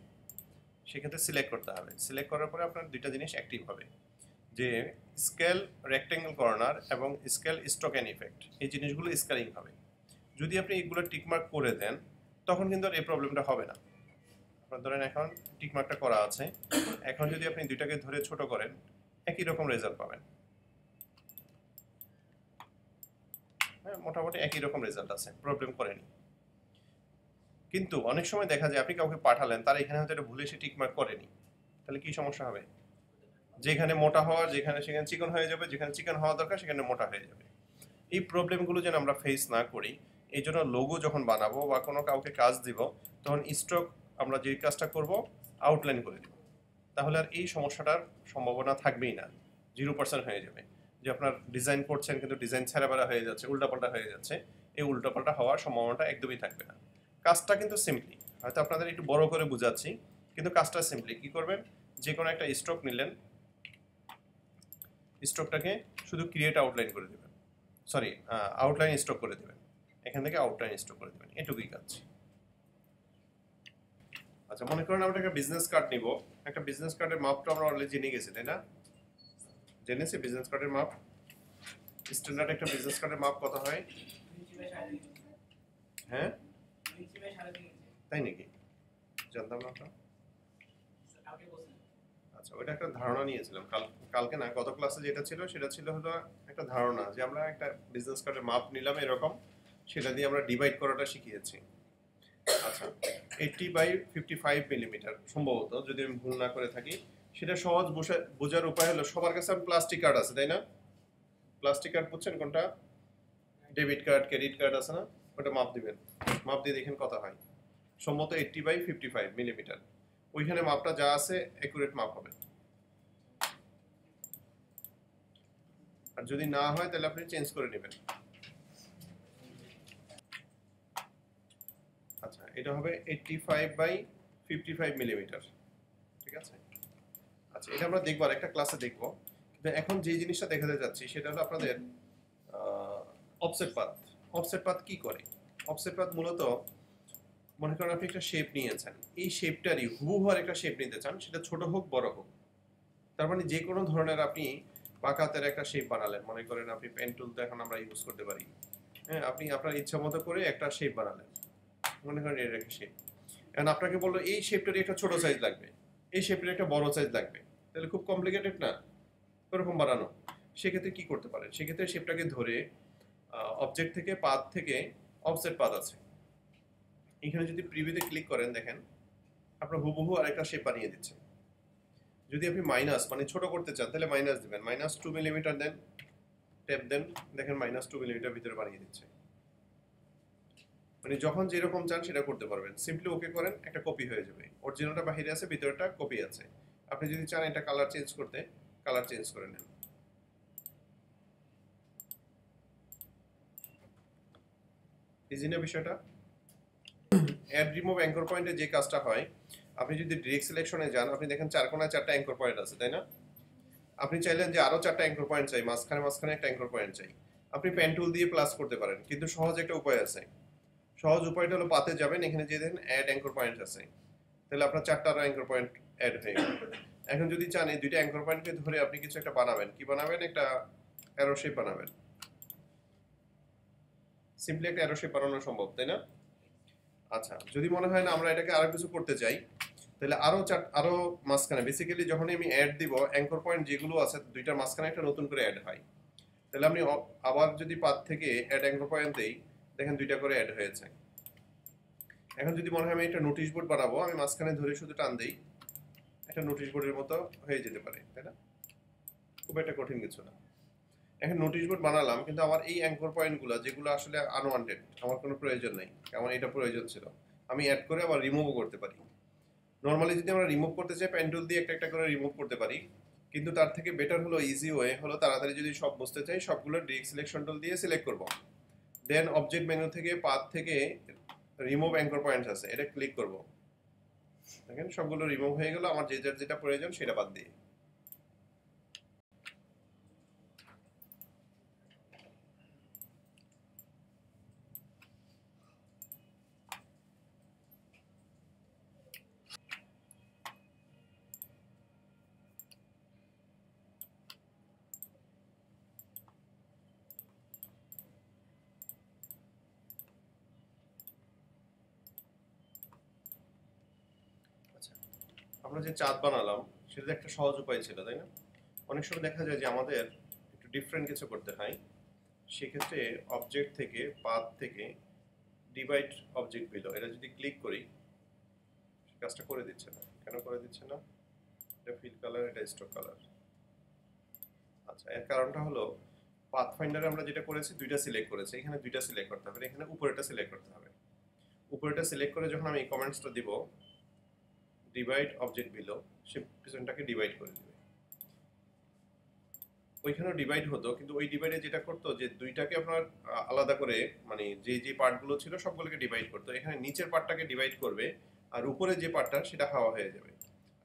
S1: সেক্ষেত্রে সিলেক্ট করতে হবে সিলেক্ট করার পরে আপনার দুইটা জিনিস অ্যাক্টিভ হবে যে স্কেল রেক্ট্যাঙ্গেল কর্নার এবং স্কেল স্টক অ্যান্ড ইফেক্ট এই জিনিসগুলো স্কেলিং হবে যদি আপনি এগুলো টিকমার্ক করে দেন তখন কিন্তু আর এই প্রবলেমটা হবে না আপনার ধরেন এখন টিকমার্কটা করা আছে এখন যদি আপনি দুইটাকে ধরে ছোট করেন একই রকম রেজাল্ট পাবেন হ্যাঁ মোটামুটি একই রকম রেজাল্ট আছে প্রবলেম করেনি কিন্তু অনেক সময় দেখা যায় আপনি কাউকে পাঠালেন তার এখানে হয়তো এটা ভুলে সে টিকমার্ক করেনি তাহলে কি সমস্যা হবে যেখানে মোটা হওয়ার যেখানে সেখানে চিকন হয়ে যাবে যেখানে চিকন হওয়া দরকার সেখানে মোটা হয়ে যাবে এই প্রবলেমগুলো যেন আমরা ফেস না করি এই জন্য লোগো যখন বানাবো বা কোনো কাউকে কাজ দিব তখন স্ট্রোক আমরা যে কাজটা করব আউটলাইন করে দেব তাহলে আর এই সমস্যাটার সম্ভাবনা থাকবেই না জিরো পার্সেন্ট হয়ে যাবে যে আপনার ডিজাইন করছেন কিন্তু ডিজাইন বেড়া হয়ে যাচ্ছে উল্টাপাল্টা হয়ে যাচ্ছে এই উল্টাপাল্টা হওয়ার সম্ভাবনাটা একদমই থাকবে না কাজটা কিন্তু সিম্পলি হয়তো আপনাদের একটু বড় করে বুঝাচ্ছি কিন্তু কাজটা সিম্পলি কি করবেন যে কোনো একটা স্ট্রোক নিলেন স্ট্রোকটাকে শুধু ক্রিয়েট আউটলাইন করে দেবেন সরি আউটলাইন স্ট্রোক করে দেবেন এখান থেকে আউটলাইন স্ট্রোক করে দেবেন এটুকুই কাজ আচ্ছা মনে করেন আমরা একটা বিজনেস কার্ড নিব একটা বিজনেস কার্ডের মাপটা আমরা অলরেডি জেনে গেছি তাই না জেনেছি বিজনেস কার্ডের মাপ স্ট্যান্ডার্ড একটা বিজনেস কার্ডের মাপ কত হয় হ্যাঁ তাই নাকি জানতাম না আচ্ছা ওইটা একটা ধারণা নিয়েছিলাম কাল কালকে না গত ক্লাসে যেটা ছিল সেটা ছিল হলো একটা ধারণা যে আমরা একটা বিজনেস কার্ডের মাপ নিলাম এরকম সেটা দিয়ে আমরা ডিভাইড করাটা শিখিয়েছি আচ্ছা eighty by fifty five millimetre সম্ভবত যদি আমি ভুল না করে থাকি সেটা সহজ বোঝার উপায় হলো সবার কাছে প্লাস্টিক কার্ড আছে তাই না প্লাস্টিক কার্ড বুঝছেন কোনটা ডেবিট কার্ড ক্রেডিট কার্ড আছে না ওটা মাপ দিবেন মাপ দিয়ে দেখেন কথা হয় সম্ভবত eighty by fifty five millimetre ওইখানে মাপটা যা আছে অ্যাকুরেট মাপ হবে আর যদি না হয় তাহলে আপনি চেঞ্জ করে নেবেন আচ্ছা এটা হবে এইটটি বাই ফিফটি মিলিমিটার ঠিক আছে আচ্ছা এটা আমরা দেখবো আর একটা ক্লাসে দেখবো কিন্তু এখন যে জিনিসটা দেখাতে যাচ্ছি সেটা হলো আপনাদের অফসেট পাত অফসেট পাত কী করে অফসেট পাত মূলত মনে করেন আপনি একটা শেপ নিয়েছেন এই শেপটারই হুবহু আর একটা শেপ নিতে চান সেটা ছোট হোক বড় হোক তার মানে যে কোনো ধরনের আপনি পাকাতের একটা শেপ বানালেন মনে করেন আপনি পেন টুল তো এখন আমরা ইউজ করতে পারি হ্যাঁ আপনি আপনার ইচ্ছা মতো করে একটা শেপ বানালেন মনে করেন এর একটা শেপ এখন আপনাকে বললো এই শেপটার একটা ছোট সাইজ লাগবে এই শেপটার একটা বড় সাইজ লাগবে তাহলে খুব কমপ্লিকেটেড না ওরকম বানানো সেক্ষেত্রে কি করতে পারেন সেক্ষেত্রে শেপটাকে ধরে অবজেক্ট থেকে পাত থেকে অফসেট পাত আছে এখানে যদি প্রিভিউতে ক্লিক করেন দেখেন আপনার হুবহু আরেকটা শেপ বানিয়ে দিচ্ছে যদি আপনি মাইনাস মানে ছোট করতে চান তাহলে মাইনাস দেবেন মাইনাস টু মিলিমিটার দেন টেপ দেন দেখেন মাইনাস টু মিলিমিটার ভিতরে বানিয়ে দিচ্ছে মানে যখন যেরকম চান সেটা করতে পারবেন সিম্পলি ওকে করেন একটা কপি হয়ে যাবে অরিজিনালটা বাহিরে আছে ভিতরেটা কপি আছে আপনি যদি চান এটা কালার চেঞ্জ করতে কালার চেঞ্জ করে নেন ইজি না বিষয়টা অ্যাড রিমুভ অ্যাঙ্কর পয়েন্টে যে কাজটা হয় আপনি যদি ডিরেক্ট সিলেকশনে যান আপনি দেখেন চার কোনায় চারটা অ্যাঙ্কর পয়েন্ট আছে তাই না আপনি চাইলেন যে আরও চারটা অ্যাঙ্কর পয়েন্ট চাই মাঝখানে মাঝখানে একটা অ্যাঙ্কর পয়েন্ট চাই আপনি প্যান্টুল দিয়ে প্লাস করতে পারেন কিন্তু সহজ একটা উপায় আছে সহজ উপায়টা হলো পাতে যাবেন এখানে যে দেখেন অ্যাড অ্যাঙ্কর পয়েন্ট আছে তাহলে আপনার চারটা অ্যাঙ্কর পয়েন্ট অ্যাড হয়ে গেল এখন যদি চান এই দুইটা অ্যাঙ্কর পয়েন্টকে ধরে আপনি কিছু একটা বানাবেন কি বানাবেন একটা অ্যারো শেপ বানাবেন সিম্পলি একটা অ্যারো শেপ বানানো সম্ভব তাই না আচ্ছা যদি মনে হয় না আমরা এটাকে আরো কিছু করতে চাই তাহলে আরো চার আরো মাঝখানে বেসিক্যালি যখনই আমি অ্যাড দিব অ্যাঙ্কর পয়েন্ট যেগুলো আছে দুইটার মাঝখানে একটা নতুন করে অ্যাড হয় তাহলে আপনি আবার যদি পাত থেকে অ্যাড অ্যাঙ্কর পয়েন্ট দেই দেখেন দুইটা করে অ্যাড হয়েছে এখন যদি মনে হয় আমি একটা নোটিশ বোর্ড বানাবো আমি মাঝখানে ধরে শুধু টান দিই একটা নোটিশ বোর্ডের মতো হয়ে যেতে পারে তাই না খুব একটা কঠিন কিছু না এখন নোটিশ বোর্ড বানালাম কিন্তু আমার এই অ্যাঙ্কর পয়েন্টগুলো যেগুলো আসলে আনওয়ান্টেড আমার কোনো প্রয়োজন নেই কেমন এটা প্রয়োজন ছিল আমি অ্যাড করে আবার রিমুভও করতে পারি নর্মালি যদি আমরা রিমুভ করতে চাই প্যান্ডুল দিয়ে একটা একটা করে রিমুভ করতে পারি কিন্তু তার থেকে বেটার হলো ইজি ওয়ে হলো তাড়াতাড়ি যদি সব বুঝতে চাই সবগুলো ডিরেক্ট সিলেকশন টুল দিয়ে সিলেক্ট করবো দেন অবজেক্ট মেনু থেকে পাথ থেকে রিমুভ অ্যাঙ্কর পয়েন্টস আছে এটা ক্লিক করব দেখেন সবগুলো রিমুভ হয়ে গেল আমার যে যার যেটা প্রয়োজন সেটা বাদ দিয়ে যে চাঁদ বানালাম সেটা একটা সহজ উপায় ছিল তাই না অনেক সময় দেখা যায় যে আমাদের একটু ডিফারেন্ট কিছু করতে হয় সেক্ষেত্রে অবজেক্ট থেকে পাথ থেকে ডিভাইড অবজেক্ট পেল এটা যদি ক্লিক করি কাজটা করে দিচ্ছে না কেন করে দিচ্ছে না এটা ফিল কালার এটা স্টক কালার আচ্ছা এর কারণটা হলো পাথ ফাইন্ডারে আমরা যেটা করেছি দুইটা সিলেক্ট করেছি এখানে দুইটা সিলেক্ট করতে হবে এখানে উপরেটা সিলেক্ট করতে হবে উপরেটা সিলেক্ট করে যখন আমি কমেন্টসটা দিব ডিভাইড অবজেক্ট বিলো সে পিছনটাকে ডিভাইড করে দেবে ওইখানেও ডিভাইড হতো কিন্তু ওই ডিভাইডে যেটা করতো যে দুইটাকে আপনার আলাদা করে মানে যে যে পার্টগুলো ছিল সবগুলোকে ডিভাইড করতো এখানে নিচের পার্টটাকে ডিভাইড করবে আর উপরে যে পার্টটা সেটা হাওয়া হয়ে যাবে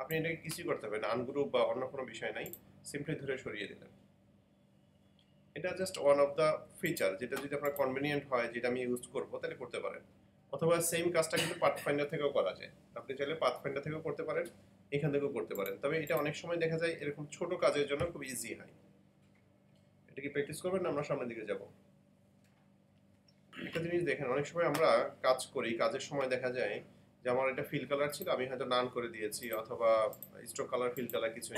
S1: আপনি এটাকে কিছুই করতে পারেন আনগ্রুপ বা অন্য কোনো বিষয় নাই সিম্পলি ধরে সরিয়ে দিলেন এটা just one of the feature যেটা যদি আপনার কনভিনিয়েন্ট হয় যেটা আমি ইউজ করবো তাহলে করতে পারেন অথবা সেম কাজটা কিন্তু পাথফাইন্ডার থেকেও করা যায় আপনি চাইলে পাথফাইন্ডার থেকেও করতে পারেন এখান থেকেও করতে পারেন তবে এটা অনেক সময় দেখা যায় এরকম ছোট কাজের জন্য খুব ইজি হয় এটা কি প্র্যাকটিস করবেন না আমরা সামনের দিকে যাব একটা জিনিস দেখেন অনেক সময় আমরা কাজ করি কাজের সময় দেখা যায় যে আমার এটা ফিল কালার ছিল আমি হয়তো নান করে দিয়েছি অথবা স্ট্রোক কালার ফিল কালার কিছু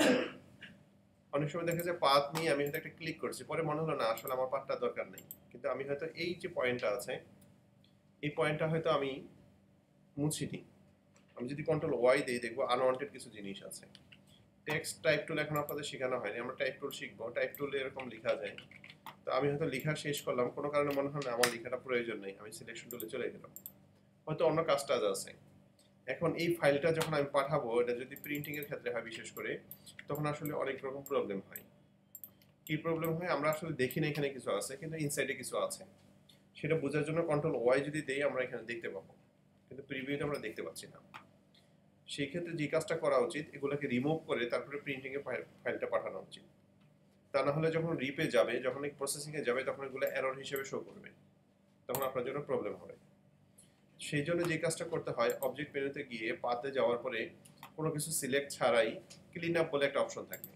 S1: অনেক সময় দেখা যায় পাত নিয়ে আমি হয়তো একটা ক্লিক করছি পরে মনে হলো না আসলে আমার পাতটা দরকার নেই কিন্তু আমি হয়তো এই যে পয়েন্টটা আছে এই পয়েন্টটা হয়তো আমি মুছি দিই আমি যদি কন্ট্রোল ওয়াই দিই দেখবো আনওয়ান্টেড কিছু জিনিস আছে টেক্সট টাইপ টুল এখন আপনাদের শেখানো হয়নি আমরা টাইপ টুল শিখবো টাইপ টুল এরকম লেখা যায় তো আমি হয়তো লেখা শেষ করলাম কোনো কারণে মনে হয় না আমার লেখাটা প্রয়োজন নেই আমি সিলেকশন টুলে চলে গেলাম হয়তো অন্য কাজ টাজ আছে এখন এই ফাইলটা যখন আমি পাঠাবো এটা যদি প্রিন্টিংয়ের ক্ষেত্রে হয় বিশেষ করে তখন আসলে অনেক রকম প্রবলেম হয় কি প্রবলেম হয় আমরা আসলে দেখি না এখানে কিছু আছে কিন্তু ইনসাইডে কিছু আছে সেটা বোঝার জন্য কন্ট্রোল ওয়াই যদি দেই আমরা এখানে দেখতে পাবো কিন্তু প্রিভিউতে আমরা দেখতে পাচ্ছি না সেই ক্ষেত্রে যে কাজটা করা উচিত এগুলোকে রিমুভ করে তারপরে প্রিন্টিংয়ে ফাইলটা পাঠানো উচিত তা না হলে যখন রিপে যাবে যখন এই প্রসেসিংয়ে যাবে তখন এগুলো এরর হিসেবে শো করবে তখন আপনার জন্য প্রবলেম হবে সেই জন্য যে কাজটা করতে হয় অবজেক্ট মেনুতে গিয়ে পাতে যাওয়ার পরে কোনো কিছু সিলেক্ট ছাড়াই ক্লিন আপ বলে একটা অপশন থাকবে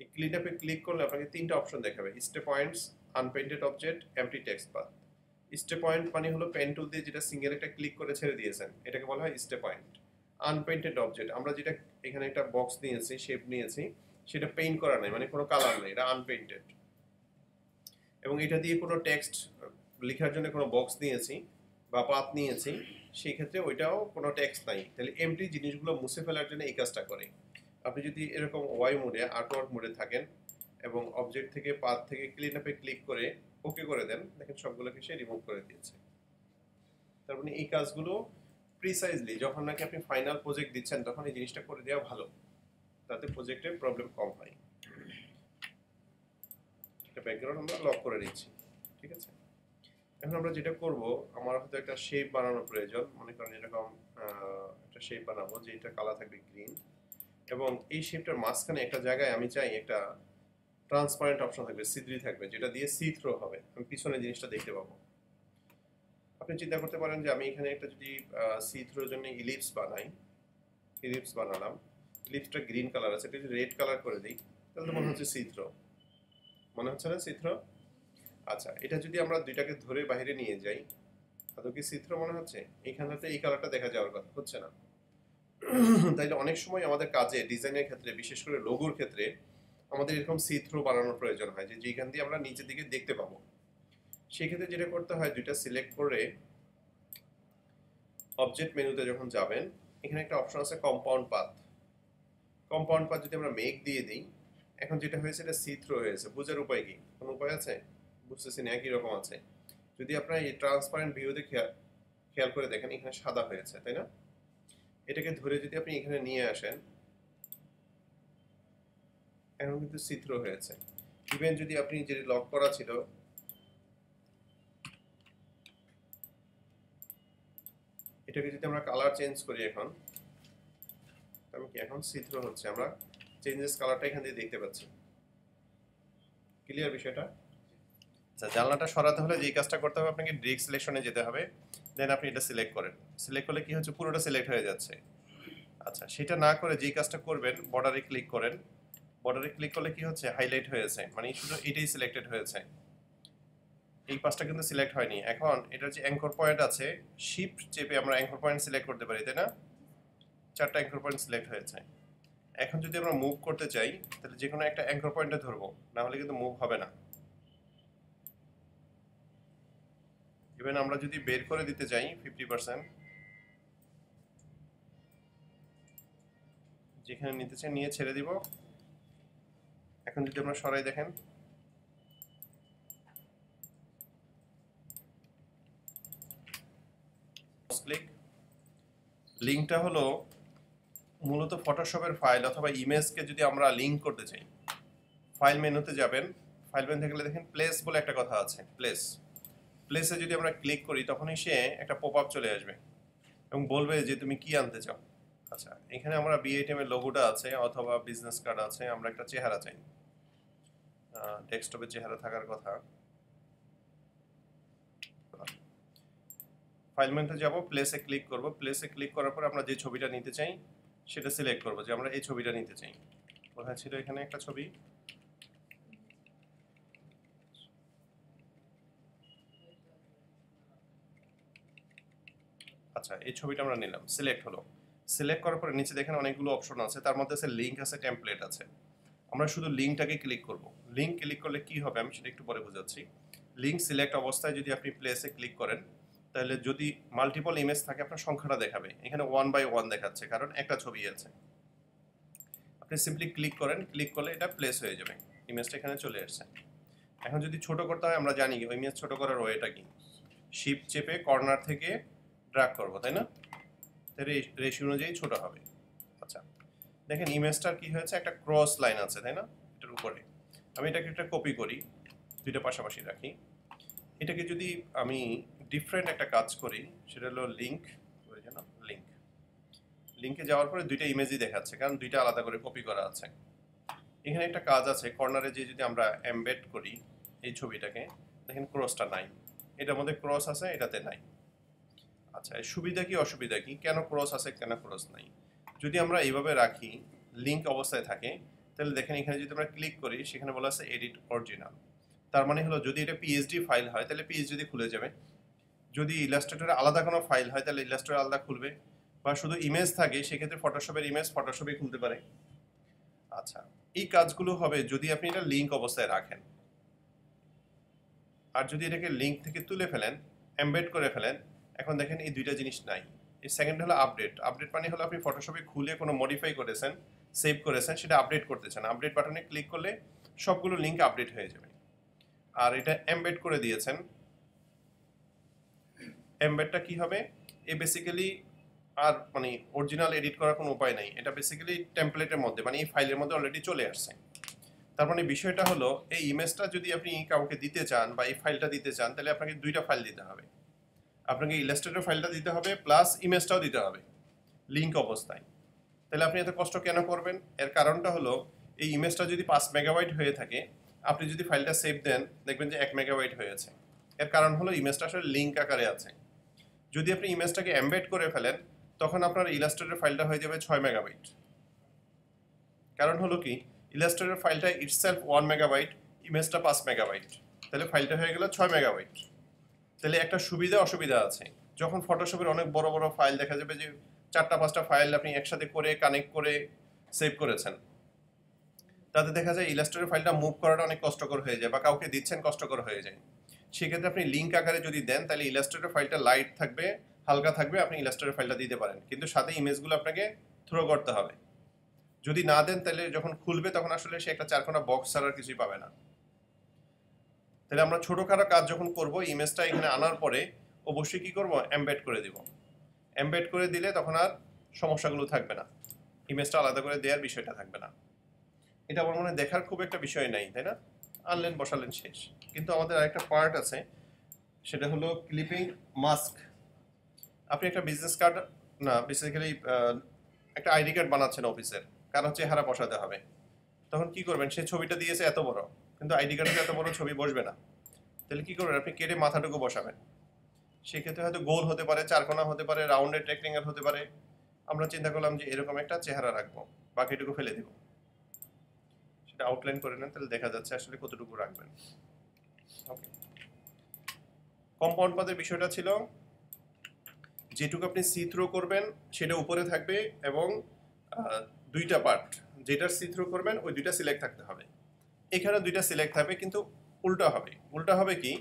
S1: এই ক্লিন আপে ক্লিক করলে আপনাকে তিনটা অপশন দেখাবে stay points unpainted object empty text path stay point মানে হলো পেন টুল দিয়ে যেটা সিঙ্গেল একটা ক্লিক করে ছেড়ে দিয়েছেন এটাকে বলা হয় স্টে পয়েন্ট আনপেন্টেড অবজেক্ট আমরা যেটা এখানে একটা বক্স নিয়েছি শেপ নিয়েছি সেটা পেইন্ট করা নাই মানে কোনো কালার নেই এটা আনপেন্টেড এবং এটা দিয়ে কোনো টেক্সট লেখার জন্য কোনো বক্স নিয়েছি বা পাত নিয়েছি সেই ক্ষেত্রে ওইটাও কোনো ট্যাক্স নাই তাহলে এমটি জিনিসগুলো মুছে ফেলার জন্য এই কাজটা করে আপনি যদি এরকম ওয়াই মোডে আর্টওয়ার্ক মোডে থাকেন এবং অবজেক্ট থেকে পাত থেকে ক্লিন আপে ক্লিক করে ওকে করে দেন দেখেন সবগুলোকে সে রিমুভ করে দিয়েছে তার মানে এই কাজগুলো প্রিসাইজলি যখন নাকি আপনি ফাইনাল প্রজেক্ট দিচ্ছেন তখন এই জিনিসটা করে দেওয়া ভালো তাতে প্রজেক্টে প্রবলেম কম হয় একটা ব্যাকগ্রাউন্ড আমরা লক করে নিচ্ছি ঠিক আছে এখন আমরা যেটা করব আমার হয়তো একটা শেপ বানানো প্রয়োজন মনে করেন এরকম একটা শেপ বানাবো যে এটা কালা থাকবে গ্রিন এবং এই শেপটার মাঝখানে একটা জায়গায় আমি চাই একটা ট্রান্সপারেন্ট অপশন থাকবে সি থ্রি থাকবে যেটা দিয়ে সি থ্রো হবে আমি পিছনে জিনিসটা দেখতে পাবো আপনি চিন্তা করতে পারেন যে আমি এখানে একটা যদি সি থ্রোর জন্য ইলিপস বানাই ইলিপস বানালাম ইলিপসটা গ্রিন কালার আছে এটা যদি রেড কালার করে দিই তাহলে তো মনে হচ্ছে সি থ্রো মনে হচ্ছে না সি থ্রো আচ্ছা এটা যদি আমরা দুইটাকে ধরে বাইরে নিয়ে যাই তাহলে কি সি থ্রো মনে হচ্ছে এইখানটাতে এই কালারটা দেখা যাওয়ার কথা হচ্ছে না তাইলে অনেক সময় আমাদের কাজে ডিজাইনের ক্ষেত্রে বিশেষ করে লোগোর ক্ষেত্রে আমাদের এরকম সি থ্রু বানানোর প্রয়োজন হয় যে যেখান দিয়ে আমরা নিচের দিকে দেখতে পাবো সেক্ষেত্রে যেটা করতে হয় দুইটা সিলেক্ট করে অবজেক্ট মেনুতে যখন যাবেন এখানে একটা অপশন আছে কম্পাউন্ড পাথ কম্পাউন্ড পাথ যদি আমরা মেক দিয়ে দিই এখন যেটা হয়েছে এটা সি থ্রু হয়েছে বুঝার উপায় কি কোনো উপায় আছে বুঝতেছি না একই রকম আছে যদি আপনার এই ট্রান্সপারেন্ট ভিউতে খেয়াল খেয়াল করে দেখেন এখানে সাদা হয়েছে তাই না এটাকে ধরে যদি আপনি এখানে নিয়ে আসেন এখন কিন্তু ছিদ্র হয়েছে ইভেন যদি আপনি যেটি লক করা ছিল এটাকে যদি আমরা কালার চেঞ্জ করি এখন তবে কি এখন ছিদ্র হচ্ছে আমরা চেঞ্জেস কালারটা এখান দিয়ে দেখতে পাচ্ছি ক্লিয়ার বিষয়টা আচ্ছা জানলাটা সরাতে হলে যে কাজটা করতে হবে আপনাকে ডিরেক্ট সিলেকশনে যেতে হবে দেন আপনি এটা সিলেক্ট করেন সিলেক্ট করলে কি হচ্ছে পুরোটা সিলেক্ট হয়ে যাচ্ছে আচ্ছা সেটা না করে যে কাজটা করবেন বর্ডারে ক্লিক করেন বর্ডারে ক্লিক করলে কি হচ্ছে হাইলাইট হয়েছে মানে শুধু এটাই সিলেক্টেড হয়েছে এই পাঁচটা কিন্তু সিলেক্ট হয়নি এখন এটার যে অ্যাঙ্কর পয়েন্ট আছে শিফট চেপে আমরা অ্যাঙ্কর পয়েন্ট সিলেক্ট করতে পারি তাই না চারটা অ্যাঙ্কর পয়েন্ট সিলেক্ট হয়েছে এখন যদি আমরা মুভ করতে চাই তাহলে যে কোনো একটা অ্যাঙ্কর পয়েন্টে ধরবো না হলে কিন্তু মুভ হবে না ইভেন আমরা যদি বের করে দিতে চাই ফিফটি পার্সেন্ট যেখানে নিতে চাই নিয়ে ছেড়ে দিব এখন যদি আমরা সরাই দেখেন ক্লিক লিঙ্কটা হলো মূলত ফটোশপের ফাইল অথবা ইমেজকে যদি আমরা লিঙ্ক করতে চাই ফাইল মেনুতে যাবেন ফাইল মেনুতে গেলে দেখেন প্লেস বলে একটা কথা আছে প্লেস প্লেসে যদি আমরা ক্লিক করি তখনই সে একটা পপ আপ চলে আসবে এবং বলবে যে তুমি কি আনতে চাও আচ্ছা এখানে আমরা বিএটিএম এর লোগোটা আছে অথবা বিজনেস কার্ড আছে আমরা একটা চেহারা চাই ডেস্কটপে চেহারা থাকার কথা ফাইল মেনুতে যাব প্লেসে ক্লিক করব প্লেসে ক্লিক করার পর আমরা যে ছবিটা নিতে চাই সেটা সিলেক্ট করব যে আমরা এই ছবিটা নিতে চাই কোথায় ছিল এখানে একটা ছবি আচ্ছা এই ছবিটা আমরা নিলাম সিলেক্ট হলো সিলেক্ট করার পরে নিচে দেখেন অনেকগুলো অপশন আছে তার মধ্যে আছে লিঙ্ক আছে টেমপ্লেট আছে আমরা শুধু লিঙ্কটাকে ক্লিক করব লিঙ্ক ক্লিক করলে কি হবে আমি সেটা একটু পরে বোঝাচ্ছি লিঙ্ক সিলেক্ট অবস্থায় যদি আপনি প্লেসে ক্লিক করেন তাহলে যদি মাল্টিপল ইমেজ থাকে আপনার সংখ্যাটা দেখাবে এখানে ওয়ান বাই ওয়ান দেখাচ্ছে কারণ একটা ছবি আছে আপনি সিম্পলি ক্লিক করেন ক্লিক করলে এটা প্লেস হয়ে যাবে ইমেজটা এখানে চলে আসছে এখন যদি ছোট করতে হয় আমরা জানি ওই ইমেজ ছোট করার ওয়েটা কি শিপ চেপে কর্নার থেকে ড্রাগ করবো তাই না তাহলে রেশিও অনুযায়ী ছোট হবে আচ্ছা দেখেন ইমেজটার কি হয়েছে একটা ক্রস লাইন আছে তাই না এটার উপরে আমি এটাকে একটা কপি করি দুইটা পাশাপাশি রাখি এটাকে যদি আমি ডিফারেন্ট একটা কাজ করি সেটা হলো লিঙ্ক লিঙ্ক লিঙ্কে যাওয়ার পরে দুইটা ইমেজই দেখাচ্ছে কারণ দুইটা আলাদা করে কপি করা আছে এখানে একটা কাজ আছে কর্নারে যে যদি আমরা এমবেড করি এই ছবিটাকে দেখেন ক্রসটা নাই এটার মধ্যে ক্রস আছে এটাতে নাই আচ্ছা সুবিধা কি অসুবিধা কি কেন ক্রস আছে কেন ক্রস নাই যদি আমরা এইভাবে রাখি লিঙ্ক অবস্থায় থাকে তাহলে দেখেন এখানে যদি আমরা ক্লিক করি সেখানে বলা আছে এডিট অরিজিনাল তার মানে হলো যদি এটা পিএইচডি ফাইল হয় তাহলে পিএইচডি খুলে যাবে যদি ইলাস্ট্রেটর আলাদা কোনো ফাইল হয় তাহলে ইলাস্ট্রেটর আলাদা খুলবে বা শুধু ইমেজ থাকে সেক্ষেত্রে ফটোশপের ইমেজ ফটোশপে খুলতে পারে আচ্ছা এই কাজগুলো হবে যদি আপনি এটা লিঙ্ক অবস্থায় রাখেন আর যদি এটাকে লিঙ্ক থেকে তুলে ফেলেন এমবেড করে ফেলেন এখন দেখেন এই দুইটা জিনিস নাই এই সেকেন্ড হলো আপডেট আপডেট মানে হলো আপনি ফটোশপে খুলে কোনো মডিফাই করেছেন সেভ করেছেন সেটা আপডেট করতে চান আপডেট বাটনে ক্লিক করলে সবগুলো লিঙ্ক আপডেট হয়ে যাবে আর এটা এমবেড করে দিয়েছেন এমবেডটা কি হবে এ বেসিক্যালি আর মানে অরিজিনাল এডিট করার কোনো উপায় নাই এটা বেসিক্যালি টেম্পলেটের মধ্যে মানে এই ফাইলের মধ্যে অলরেডি চলে আসছে তার মানে বিষয়টা হলো এই ইমেজটা যদি আপনি কাউকে দিতে চান বা এই ফাইলটা দিতে চান তাহলে আপনাকে দুইটা ফাইল দিতে হবে আপনাকে ইলাস্ট্রেটর ফাইলটা দিতে হবে প্লাস ইমেজটাও দিতে হবে লিঙ্ক অবস্থায় তাহলে আপনি এত কষ্ট কেন করবেন এর কারণটা হলো এই ইমেজটা যদি পাঁচ মেগাবাইট হয়ে থাকে আপনি যদি ফাইলটা সেভ দেন দেখবেন যে এক মেগাবাইট হয়েছে এর কারণ হলো ইমেজটা আসলে লিঙ্ক আকারে আছে যদি আপনি ইমেজটাকে এমবেড করে ফেলেন তখন আপনার ইলাস্ট্রেটর ফাইলটা হয়ে যাবে ছয় মেগাবাইট কারণ হলো কি ইলাস্ট্রেটর ফাইলটা ইটসেলফ ওয়ান মেগাবাইট ইমেজটা পাঁচ মেগাবাইট তাহলে ফাইলটা হয়ে গেল ছয় মেগাবাইট তাহলে একটা সুবিধা অসুবিধা আছে যখন ফটোশপের অনেক বড় বড় ফাইল দেখা যাবে যে চারটা পাঁচটা ফাইল আপনি একসাথে করে কানেক্ট করে সেভ করেছেন তাতে দেখা যায় ইলাস্ট্রেটের ফাইলটা মুভ করাটা অনেক কষ্টকর হয়ে যায় বা কাউকে দিচ্ছেন কষ্টকর হয়ে যায় সেক্ষেত্রে আপনি লিঙ্ক আকারে যদি দেন তাহলে ইলাস্ট্রেটের ফাইলটা লাইট থাকবে হালকা থাকবে আপনি ইলাস্ট্রেটের ফাইলটা দিতে পারেন কিন্তু সাথে ইমেজগুলো আপনাকে থ্রো করতে হবে যদি না দেন তাহলে যখন খুলবে তখন আসলে সে একটা চারখানা বক্স ছাড়া কিছুই পাবে না তাহলে আমরা ছোটোখাটো কাজ যখন করব ইমেজটা এখানে আনার পরে অবশ্যই কী করব এমবেড করে দেবো এমবেড করে দিলে তখন আর সমস্যাগুলো থাকবে না ইমেজটা আলাদা করে দেওয়ার বিষয়টা থাকবে না এটা আমার মনে দেখার খুব একটা বিষয় নাই তাই না আনলেন বসালেন শেষ কিন্তু আমাদের আরেকটা পার্ট আছে সেটা হলো ক্লিপিং মাস্ক আপনি একটা বিজনেস কার্ড না বেসিক্যালি একটা আইডি কার্ড বানাচ্ছেন অফিসের কারণ হচ্ছে হারা বসাতে হবে তখন কি করবেন সে ছবিটা দিয়েছে এত বড় কিন্তু আইডি কার্ডে এত বড় ছবি বসবে না তাহলে কি করবেন আপনি কেটে মাথাটুকু বসাবেন সেক্ষেত্রে হয়তো গোল হতে পারে চারকোনা হতে পারে রাউন্ডের টেকনিক্যাল হতে পারে আমরা চিন্তা করলাম যে এরকম একটা চেহারা রাখবো বাকিটুকু ফেলে দিব সেটা আউটলাইন করে নেন তাহলে দেখা যাচ্ছে আসলে কতটুকু রাখবেন ওকে কম্পাউন্ড পাতের বিষয়টা ছিল যেটুকু আপনি সি থ্রো করবেন সেটা উপরে থাকবে এবং দুইটা পার্ট যেটার সি থ্রো করবেন ওই দুইটা সিলেক্ট থাকতে হবে এখানে দুইটা সিলেক্ট থাকবে কিন্তু উল্টা হবে উল্টা হবে কি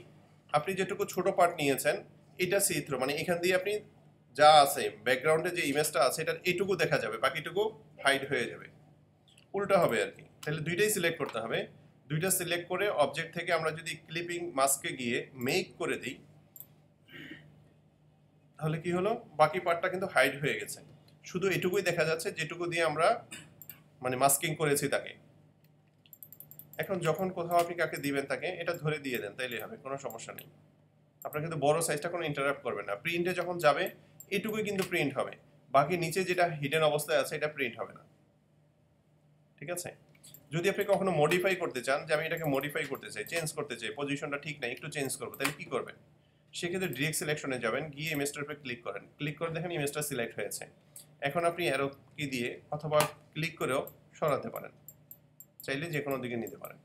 S1: আপনি যেটুকু ছোট পার্ট নিয়েছেন এটা সি থ্রু মানে এখান দিয়ে আপনি যা আছে ব্যাকগ্রাউন্ডে যে ইমেজটা আছে এটার এটুকু দেখা যাবে বাকিটুকু হাইড হয়ে যাবে উল্টা হবে আর কি তাহলে দুইটাই সিলেক্ট করতে হবে দুইটা সিলেক্ট করে অবজেক্ট থেকে আমরা যদি ক্লিপিং মাস্কে গিয়ে মেক করে দিই তাহলে কি হলো বাকি পার্টটা কিন্তু হাইড হয়ে গেছে শুধু এটুকুই দেখা যাচ্ছে যেটুকু দিয়ে আমরা মানে মাস্কিং করেছি তাকে এখন যখন কোথাও আপনি কাকে দিবেন তাকে এটা ধরে দিয়ে দেন তাইলে হবে কোনো সমস্যা নেই আপনার কিন্তু বড় সাইজটা কোনো ইন্টারাপ্ট করবে না প্রিন্টে যখন যাবে এটুকুই কিন্তু প্রিন্ট হবে বাকি নিচে যেটা হিডেন অবস্থায় আছে এটা প্রিন্ট হবে না ঠিক আছে যদি আপনি কখনো মডিফাই করতে চান যে আমি এটাকে মডিফাই করতে চাই চেঞ্জ করতে চাই পজিশনটা ঠিক নাই একটু চেঞ্জ করবো তাহলে কি করবেন সেক্ষেত্রে ডিরেক্ট সিলেকশনে যাবেন গিয়ে ইমেজটার উপরে ক্লিক করেন ক্লিক করে দেখেন ইমেজটা সিলেক্ট হয়েছে এখন আপনি অ্যারো কি দিয়ে অথবা ক্লিক করেও সরাতে পারেন চাইলে যে কোনো দিকে নিতে পারেন